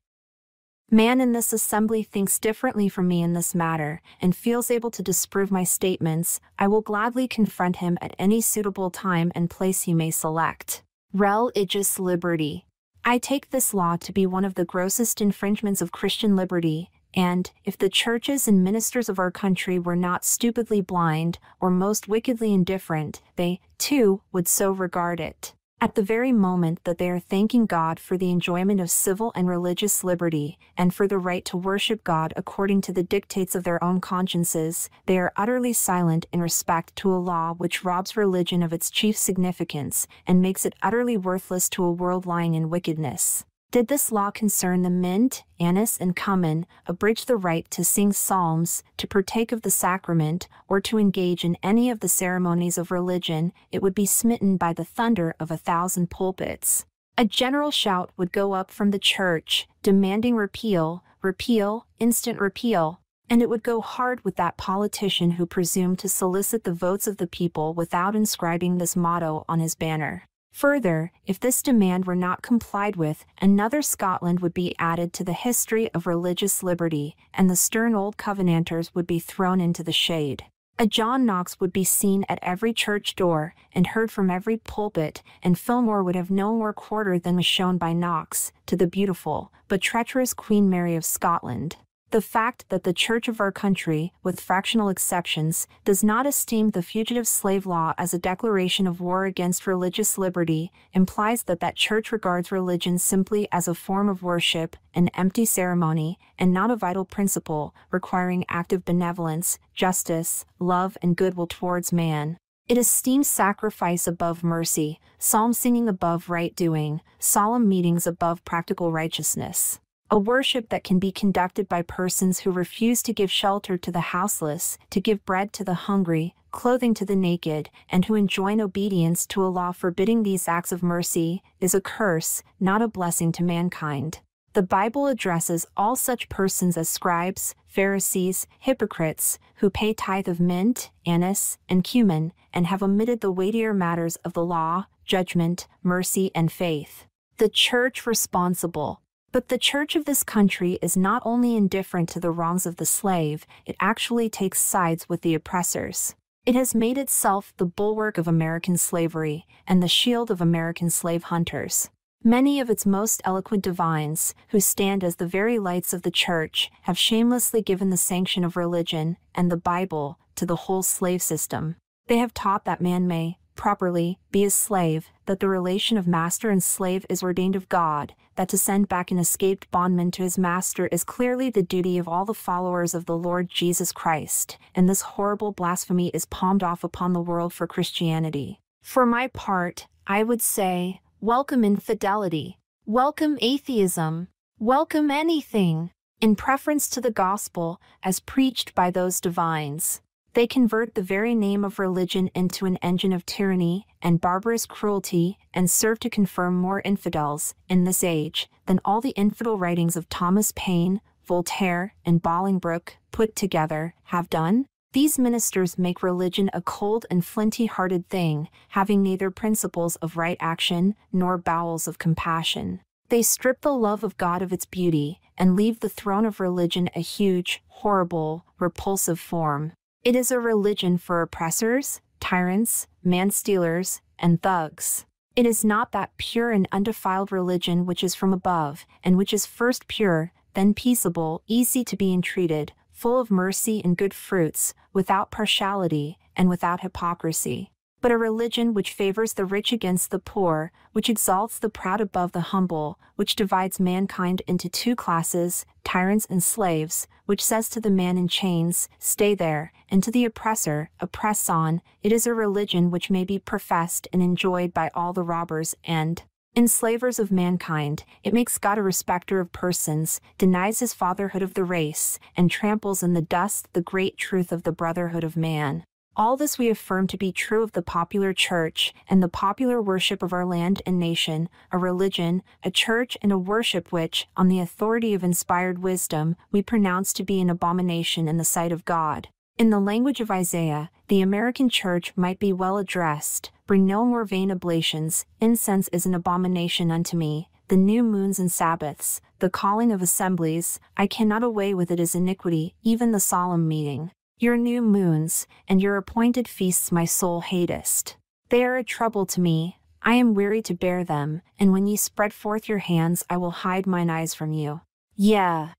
Man in this assembly thinks differently from me in this matter, and feels able to disprove my statements, I will gladly confront him at any suitable time and place he may select. Religious liberty. I take this law to be one of the grossest infringements of Christian liberty, and, if the churches and ministers of our country were not stupidly blind, or most wickedly indifferent, they, too, would so regard it. At the very moment that they are thanking God for the enjoyment of civil and religious liberty, and for the right to worship God according to the dictates of their own consciences, they are utterly silent in respect to a law which robs religion of its chief significance, and makes it utterly worthless to a world lying in wickedness. Did this law concern the mint, anise, and cumin, abridge the right to sing psalms, to partake of the sacrament, or to engage in any of the ceremonies of religion, it would be smitten by the thunder of a thousand pulpits. A general shout would go up from the church, demanding repeal, repeal, instant repeal, and it would go hard with that politician who presumed to solicit the votes of the people without inscribing this motto on his banner. Further, if this demand were not complied with, another Scotland would be added to the history of religious liberty, and the stern old Covenanters would be thrown into the shade. A John Knox would be seen at every church door and heard from every pulpit, and Fillmore would have no more quarter than was shown by Knox to the beautiful but treacherous Queen Mary of Scotland. The fact that the Church of our country, with fractional exceptions, does not esteem the fugitive slave law as a declaration of war against religious liberty implies that that Church regards religion simply as a form of worship, an empty ceremony, and not a vital principle requiring active benevolence, justice, love, and goodwill towards man. It esteems sacrifice above mercy, psalm singing above right doing, solemn meetings above practical righteousness a worship that can be conducted by persons who refuse to give shelter to the houseless, to give bread to the hungry, clothing to the naked, and who enjoin obedience to a law forbidding these acts of mercy, is a curse, not a blessing to mankind. The Bible addresses all such persons as scribes, Pharisees, hypocrites, who pay tithe of mint, anise, and cumin, and have omitted the weightier matters of the law, judgment, mercy, and faith. The church responsible, but the church of this country is not only indifferent to the wrongs of the slave, it actually takes sides with the oppressors. It has made itself the bulwark of American slavery and the shield of American slave hunters. Many of its most eloquent divines, who stand as the very lights of the church, have shamelessly given the sanction of religion and the Bible to the whole slave system. They have taught that man may, properly, be a slave, that the relation of master and slave is ordained of God, that to send back an escaped bondman to his master is clearly the duty of all the followers of the Lord Jesus Christ, and this horrible blasphemy is palmed off upon the world for Christianity. For my part, I would say, welcome infidelity. Welcome atheism. Welcome anything. In preference to the gospel, as preached by those divines. They convert the very name of religion into an engine of tyranny and barbarous cruelty and serve to confirm more infidels in this age than all the infidel writings of Thomas Paine, Voltaire, and Bolingbroke put together have done. These ministers make religion a cold and flinty hearted thing, having neither principles of right action nor bowels of compassion. They strip the love of God of its beauty and leave the throne of religion a huge, horrible, repulsive form. It is a religion for oppressors, tyrants, man-stealers, and thugs. It is not that pure and undefiled religion which is from above, and which is first pure, then peaceable, easy to be entreated, full of mercy and good fruits, without partiality, and without hypocrisy but a religion which favors the rich against the poor, which exalts the proud above the humble, which divides mankind into two classes, tyrants and slaves, which says to the man in chains, Stay there, and to the oppressor, Oppress on, it is a religion which may be professed and enjoyed by all the robbers and enslavers of mankind, it makes God a respecter of persons, denies his fatherhood of the race, and tramples in the dust the great truth of the brotherhood of man. All this we affirm to be true of the popular church and the popular worship of our land and nation, a religion, a church, and a worship which, on the authority of inspired wisdom, we pronounce to be an abomination in the sight of God. In the language of Isaiah, the American church might be well addressed Bring no more vain oblations, incense is an abomination unto me, the new moons and Sabbaths, the calling of assemblies, I cannot away with it as iniquity, even the solemn meeting. Your new moons, and your appointed feasts my soul hatest. They are a trouble to me, I am weary to bear them, and when ye spread forth your hands I will hide mine eyes from you. Yea.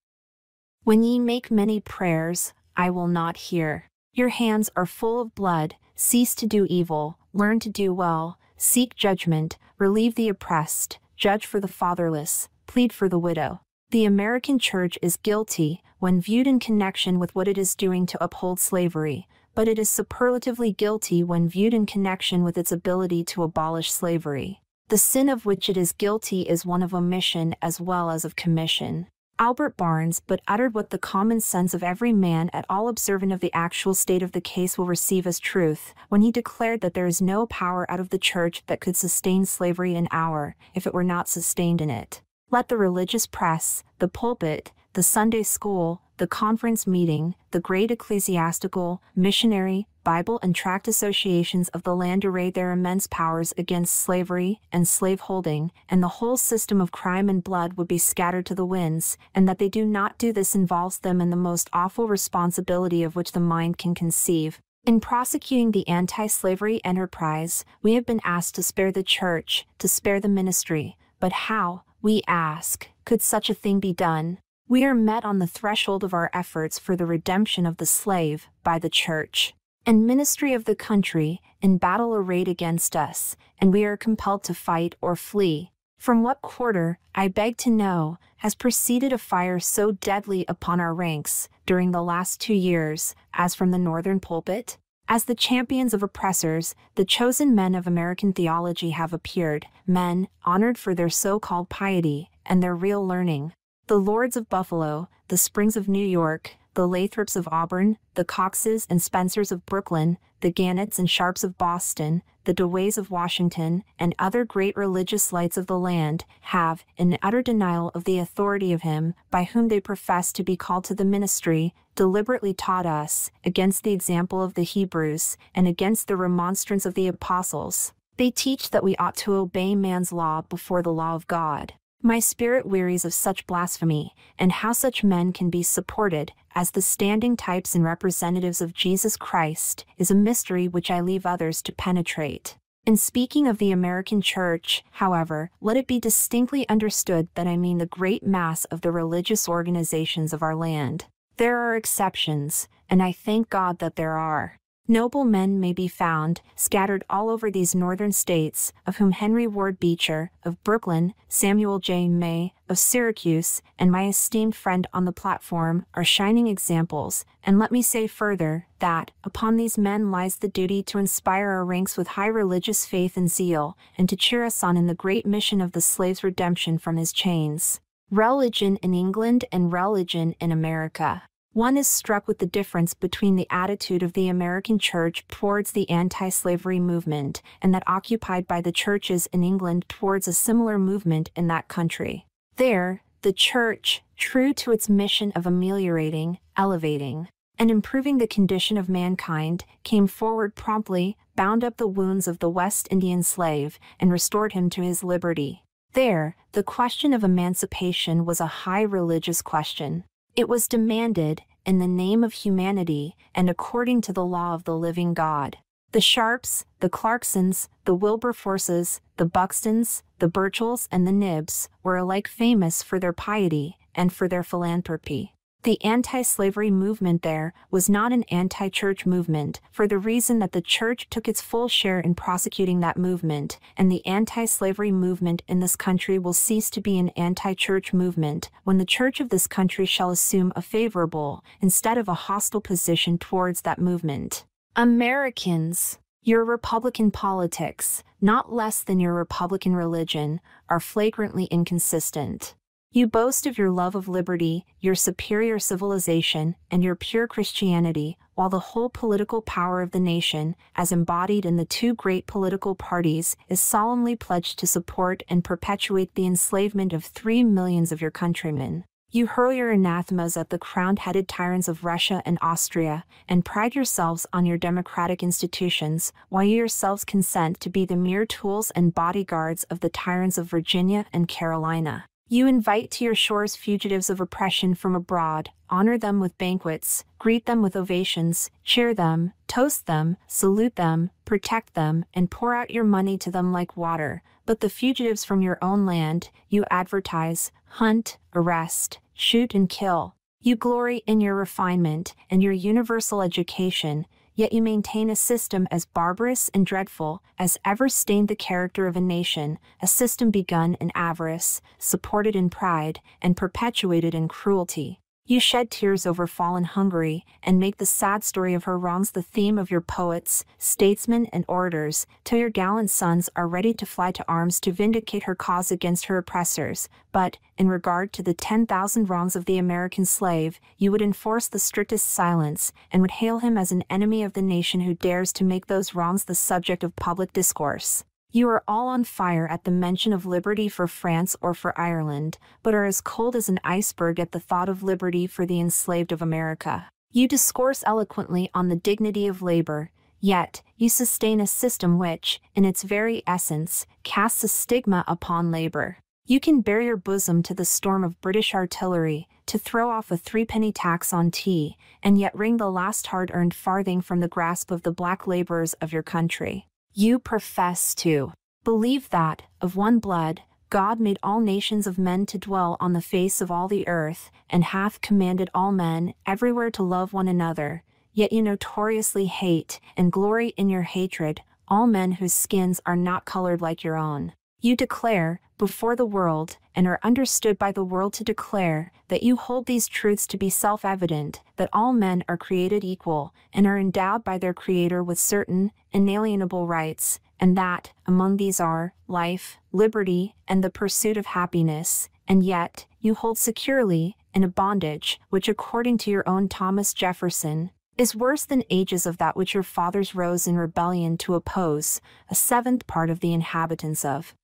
When ye make many prayers, I will not hear. Your hands are full of blood, cease to do evil, learn to do well, seek judgment, relieve the oppressed, judge for the fatherless, plead for the widow. The American church is guilty, when viewed in connection with what it is doing to uphold slavery, but it is superlatively guilty when viewed in connection with its ability to abolish slavery. The sin of which it is guilty is one of omission as well as of commission. Albert Barnes but uttered what the common sense of every man at all observant of the actual state of the case will receive as truth, when he declared that there is no power out of the church that could sustain slavery an hour, if it were not sustained in it. Let the religious press, the pulpit, the Sunday school, the conference meeting, the great ecclesiastical, missionary, Bible and tract associations of the land array their immense powers against slavery and slaveholding, and the whole system of crime and blood would be scattered to the winds, and that they do not do this involves them in the most awful responsibility of which the mind can conceive. In prosecuting the anti slavery enterprise, we have been asked to spare the church, to spare the ministry. But how, we ask, could such a thing be done? We are met on the threshold of our efforts for the redemption of the slave by the church and ministry of the country in battle arrayed against us, and we are compelled to fight or flee. From what quarter, I beg to know, has proceeded a fire so deadly upon our ranks during the last two years as from the northern pulpit? As the champions of oppressors, the chosen men of American theology have appeared, men honored for their so called piety and their real learning, the Lords of Buffalo, the Springs of New York, the Lathrops of Auburn, the Coxes and Spencers of Brooklyn, the Gannets and Sharps of Boston, the Deweys of Washington, and other great religious lights of the land, have, in utter denial of the authority of him by whom they profess to be called to the ministry, deliberately taught us, against the example of the Hebrews, and against the remonstrance of the apostles. They teach that we ought to obey man's law before the law of God. My spirit wearies of such blasphemy, and how such men can be supported as the standing types and representatives of Jesus Christ is a mystery which I leave others to penetrate. In speaking of the American Church, however, let it be distinctly understood that I mean the great mass of the religious organizations of our land. There are exceptions, and I thank God that there are. Noble men may be found, scattered all over these northern states, of whom Henry Ward Beecher, of Brooklyn, Samuel J. May, of Syracuse, and my esteemed friend on the platform, are shining examples, and let me say further, that, upon these men lies the duty to inspire our ranks with high religious faith and zeal, and to cheer us on in the great mission of the slave's redemption from his chains. Religion in England and Religion in America. One is struck with the difference between the attitude of the American church towards the anti slavery movement and that occupied by the churches in England towards a similar movement in that country. There, the church, true to its mission of ameliorating, elevating, and improving the condition of mankind, came forward promptly, bound up the wounds of the West Indian slave, and restored him to his liberty. There, the question of emancipation was a high religious question. It was demanded, in the name of humanity and according to the law of the living God. The Sharps, the Clarksons, the Wilberforces, the Buxtons, the Burchells, and the Knibbs were alike famous for their piety and for their philanthropy. The anti slavery movement there was not an anti church movement for the reason that the church took its full share in prosecuting that movement, and the anti slavery movement in this country will cease to be an anti church movement when the church of this country shall assume a favorable, instead of a hostile position towards that movement. Americans, your Republican politics, not less than your Republican religion, are flagrantly inconsistent. You boast of your love of liberty, your superior civilization, and your pure Christianity, while the whole political power of the nation, as embodied in the two great political parties, is solemnly pledged to support and perpetuate the enslavement of three millions of your countrymen. You hurl your anathemas at the crowned headed tyrants of Russia and Austria, and pride yourselves on your democratic institutions, while you yourselves consent to be the mere tools and bodyguards of the tyrants of Virginia and Carolina. You invite to your shores fugitives of oppression from abroad, honor them with banquets, greet them with ovations, cheer them, toast them, salute them, protect them, and pour out your money to them like water. But the fugitives from your own land, you advertise, hunt, arrest, shoot, and kill. You glory in your refinement and your universal education, yet you maintain a system as barbarous and dreadful as ever stained the character of a nation, a system begun in avarice, supported in pride, and perpetuated in cruelty. You shed tears over fallen Hungary and make the sad story of her wrongs the theme of your poets, statesmen, and orators, till your gallant sons are ready to fly to arms to vindicate her cause against her oppressors. But, in regard to the 10,000 wrongs of the American slave, you would enforce the strictest silence and would hail him as an enemy of the nation who dares to make those wrongs the subject of public discourse. You are all on fire at the mention of liberty for France or for Ireland, but are as cold as an iceberg at the thought of liberty for the enslaved of America. You discourse eloquently on the dignity of labor, yet you sustain a system which, in its very essence, casts a stigma upon labor. You can bare your bosom to the storm of British artillery, to throw off a threepenny tax on tea, and yet wring the last hard earned farthing from the grasp of the black laborers of your country. You profess to believe that, of one blood, God made all nations of men to dwell on the face of all the earth, and hath commanded all men everywhere to love one another. Yet you notoriously hate, and glory in your hatred, all men whose skins are not colored like your own. You declare, before the world, and are understood by the world to declare, that you hold these truths to be self evident, that all men are created equal, and are endowed by their Creator with certain, inalienable rights, and that, among these are, life, liberty, and the pursuit of happiness, and yet, you hold securely, in a bondage, which according to your own Thomas Jefferson, is worse than ages of that which your fathers rose in rebellion to oppose, a seventh part of the inhabitants of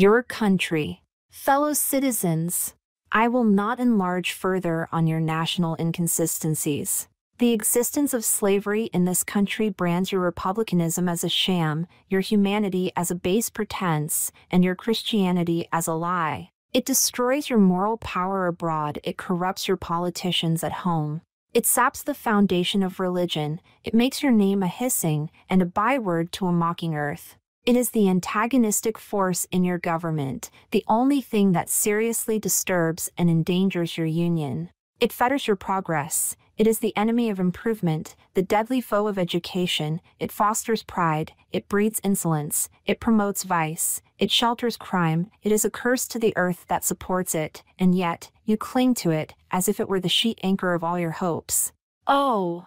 your country. Fellow citizens, I will not enlarge further on your national inconsistencies. The existence of slavery in this country brands your republicanism as a sham, your humanity as a base pretense, and your Christianity as a lie. It destroys your moral power abroad, it corrupts your politicians at home. It saps the foundation of religion, it makes your name a hissing and a byword to a mocking earth. It is the antagonistic force in your government, the only thing that seriously disturbs and endangers your union. It fetters your progress, It is the enemy of improvement, the deadly foe of education. It fosters pride, it breeds insolence, it promotes vice, it shelters crime. It is a curse to the earth that supports it, and yet, you cling to it, as if it were the sheet anchor of all your hopes. Oh!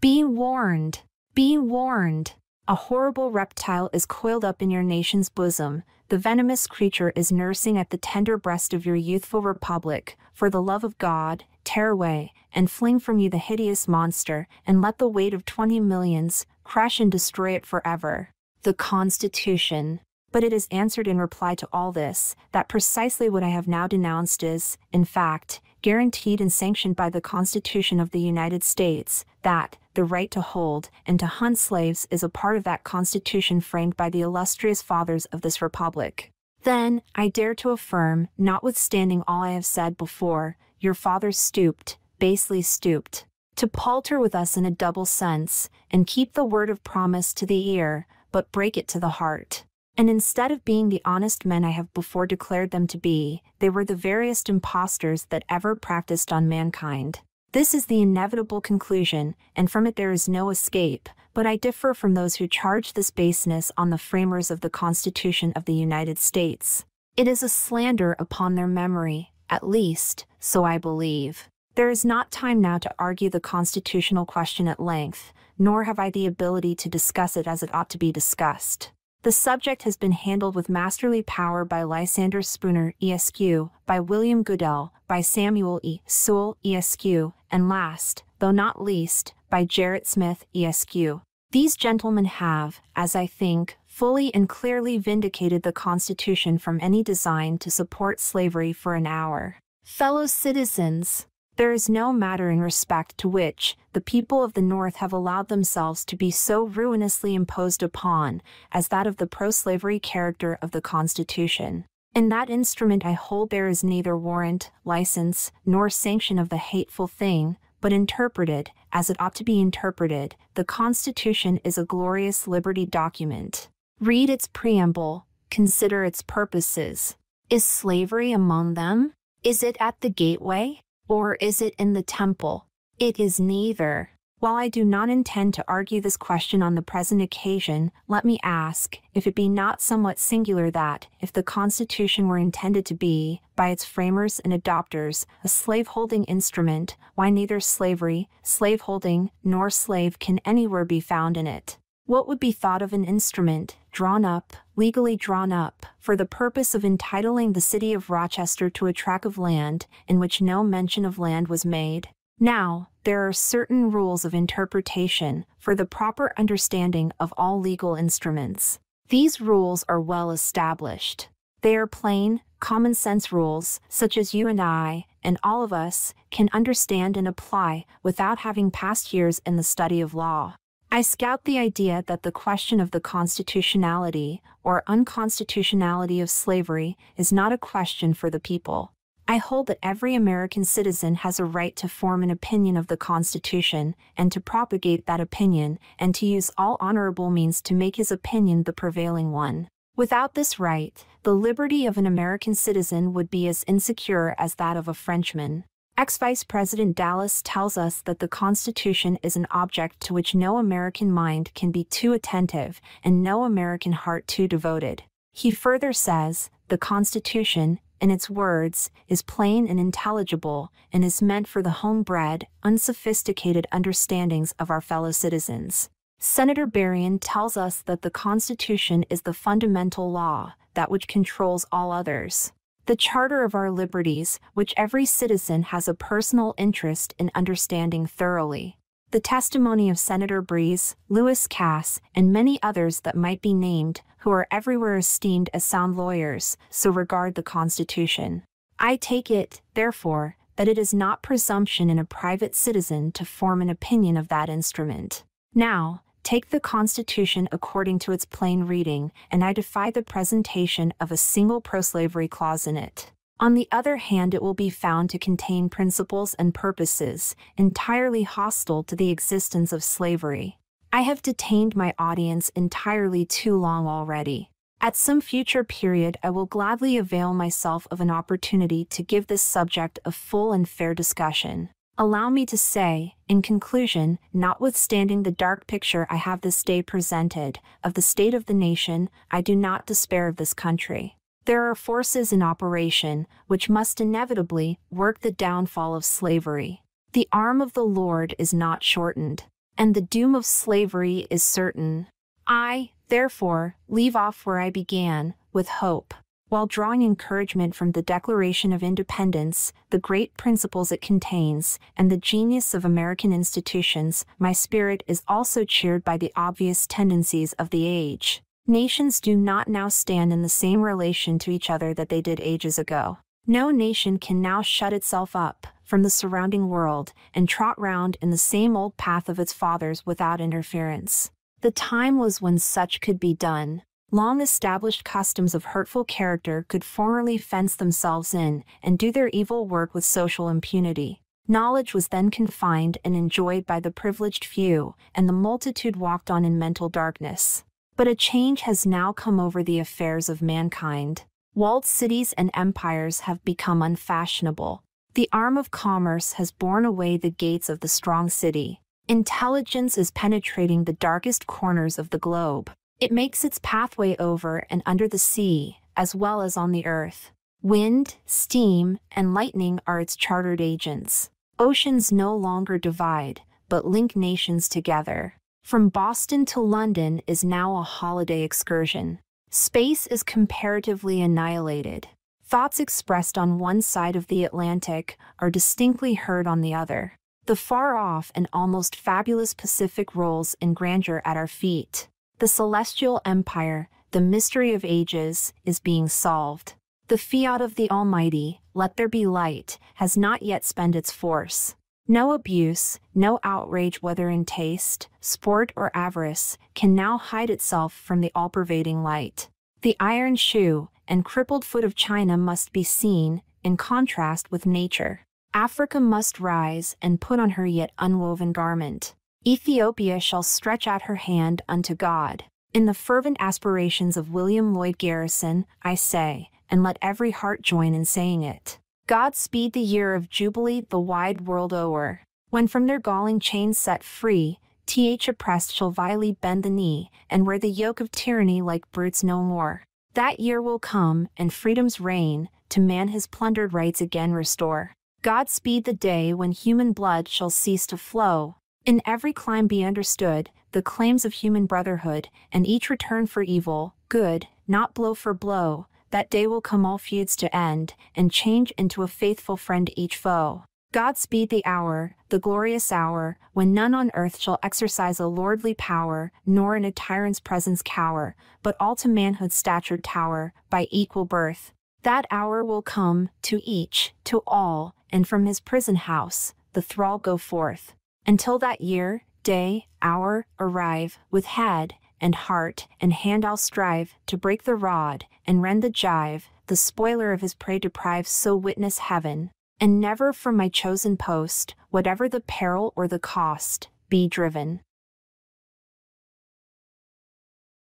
Be warned! Be warned! A horrible reptile is coiled up in your nation's bosom. The venomous creature is nursing at the tender breast of your youthful republic. For the love of God, tear away, and fling from you the hideous monster, and let the weight of twenty millions crush and destroy it forever. The Constitution. But it is answered in reply to all this, that precisely what I have now denounced is, in fact, guaranteed and sanctioned by the Constitution of the United States, that, the right to hold and to hunt slaves is a part of that Constitution framed by the illustrious fathers of this Republic. Then, I dare to affirm, notwithstanding all I have said before, your fathers stooped, basely stooped, to palter with us in a double sense, and keep the word of promise to the ear, but break it to the heart. And instead of being the honest men I have before declared them to be, they were the veriest impostors that ever practiced on mankind. This is the inevitable conclusion, and from it there is no escape, but I differ from those who charge this baseness on the framers of the Constitution of the United States. It is a slander upon their memory, at least, so I believe. There is not time now to argue the constitutional question at length, nor have I the ability to discuss it as it ought to be discussed. The subject has been handled with masterly power by Lysander Spooner, ESQ, by William Goodell, by Samuel E. Sewall, ESQ, and last, though not least, by Gerrit Smith, ESQ. These gentlemen have, as I think, fully and clearly vindicated the Constitution from any design to support slavery for an hour. Fellow citizens, there is no matter in respect to which the people of the North have allowed themselves to be so ruinously imposed upon as that of the pro-slavery character of the Constitution. In that instrument I hold there is neither warrant, license, nor sanction of the hateful thing, but interpreted, as it ought to be interpreted, the Constitution is a glorious liberty document. Read its preamble, consider its purposes. Is slavery among them? Is it at the gateway? Or is it in the temple? It is neither. While I do not intend to argue this question on the present occasion, let me ask, if it be not somewhat singular that, if the Constitution were intended to be, by its framers and adopters, a slave-holding instrument, why neither slavery, slave-holding, nor slave can anywhere be found in it? What would be thought of an instrument, drawn up, legally drawn up, for the purpose of entitling the city of Rochester to a tract of land, in which no mention of land was made? Now, there are certain rules of interpretation for the proper understanding of all legal instruments. These rules are well established. They are plain, common sense rules, such as you and I, and all of us, can understand and apply without having passed years in the study of law. I scout the idea that the question of the constitutionality or unconstitutionality of slavery is not a question for the people. I hold that every American citizen has a right to form an opinion of the Constitution and to propagate that opinion and to use all honorable means to make his opinion the prevailing one. Without this right, the liberty of an American citizen would be as insecure as that of a Frenchman. Ex-Vice President Dallas tells us that the Constitution is an object to which no American mind can be too attentive and no American heart too devoted. He further says, the Constitution, in its words, is plain and intelligible and is meant for the homebred, unsophisticated understandings of our fellow citizens. Senator Berrien tells us that the Constitution is the fundamental law, that which controls all others the Charter of Our Liberties, which every citizen has a personal interest in understanding thoroughly. The testimony of Senator Breese, Lewis Cass, and many others that might be named, who are everywhere esteemed as sound lawyers, so regard the Constitution. I take it, therefore, that it is not presumption in a private citizen to form an opinion of that instrument. Now, Take the Constitution according to its plain reading, and I defy the presentation of a single pro-slavery clause in it. On the other hand, it will be found to contain principles and purposes entirely hostile to the existence of slavery. I have detained my audience entirely too long already. At some future period, I will gladly avail myself of an opportunity to give this subject a full and fair discussion. Allow me to say, in conclusion, notwithstanding the dark picture I have this day presented of the state of the nation, I do not despair of this country. There are forces in operation which must inevitably work the downfall of slavery. The arm of the Lord is not shortened, and the doom of slavery is certain. I, therefore, leave off where I began, with hope while drawing encouragement from the Declaration of Independence, the great principles it contains, and the genius of American institutions, my spirit is also cheered by the obvious tendencies of the age. Nations do not now stand in the same relation to each other that they did ages ago. No nation can now shut itself up from the surrounding world and trot round in the same old path of its fathers without interference. The time was when such could be done, Long established customs of hurtful character could formerly fence themselves in and do their evil work with social impunity. Knowledge was then confined and enjoyed by the privileged few, and the multitude walked on in mental darkness. But a change has now come over the affairs of mankind. Walled cities and empires have become unfashionable. The arm of commerce has borne away the gates of the strong city. Intelligence is penetrating the darkest corners of the globe. It makes its pathway over and under the sea, as well as on the earth. Wind, steam, and lightning are its chartered agents. Oceans no longer divide, but link nations together. From Boston to London is now a holiday excursion. Space is comparatively annihilated. Thoughts expressed on one side of the Atlantic are distinctly heard on the other. The far off and almost fabulous Pacific rolls in grandeur at our feet. The celestial empire, the mystery of ages, is being solved. The fiat of the Almighty, let there be light, has not yet spent its force. No abuse, no outrage, whether in taste, sport, or avarice, can now hide itself from the all pervading light. The iron shoe and crippled foot of China must be seen, in contrast with nature. Africa must rise and put on her yet unwoven garment. Ethiopia shall stretch out her hand unto God. In the fervent aspirations of William Lloyd Garrison, I say, and let every heart join in saying it. God speed the year of Jubilee the wide world o'er. When from their galling chains set free, th oppressed shall vilely bend the knee, and wear the yoke of tyranny like brutes no more. That year will come, and freedom's reign, to man his plundered rights again restore. God speed the day when human blood shall cease to flow, in every clime be understood the claims of human brotherhood, and each return for evil, good, not blow for blow. That day will come all feuds to end, and change into a faithful friend each foe. God speed the hour, the glorious hour, when none on earth shall exercise a lordly power, nor in a tyrant's presence cower, but all to manhood's stature tower, by equal birth. That hour will come, to each, to all, and from his prison house, the thrall go forth. Until that year, day, hour arrive, with head and heart and hand I'll strive to break the rod and rend the gyve, the spoiler of his prey deprives, so witness heaven. And never from my chosen post, whatever the peril or the cost, be driven.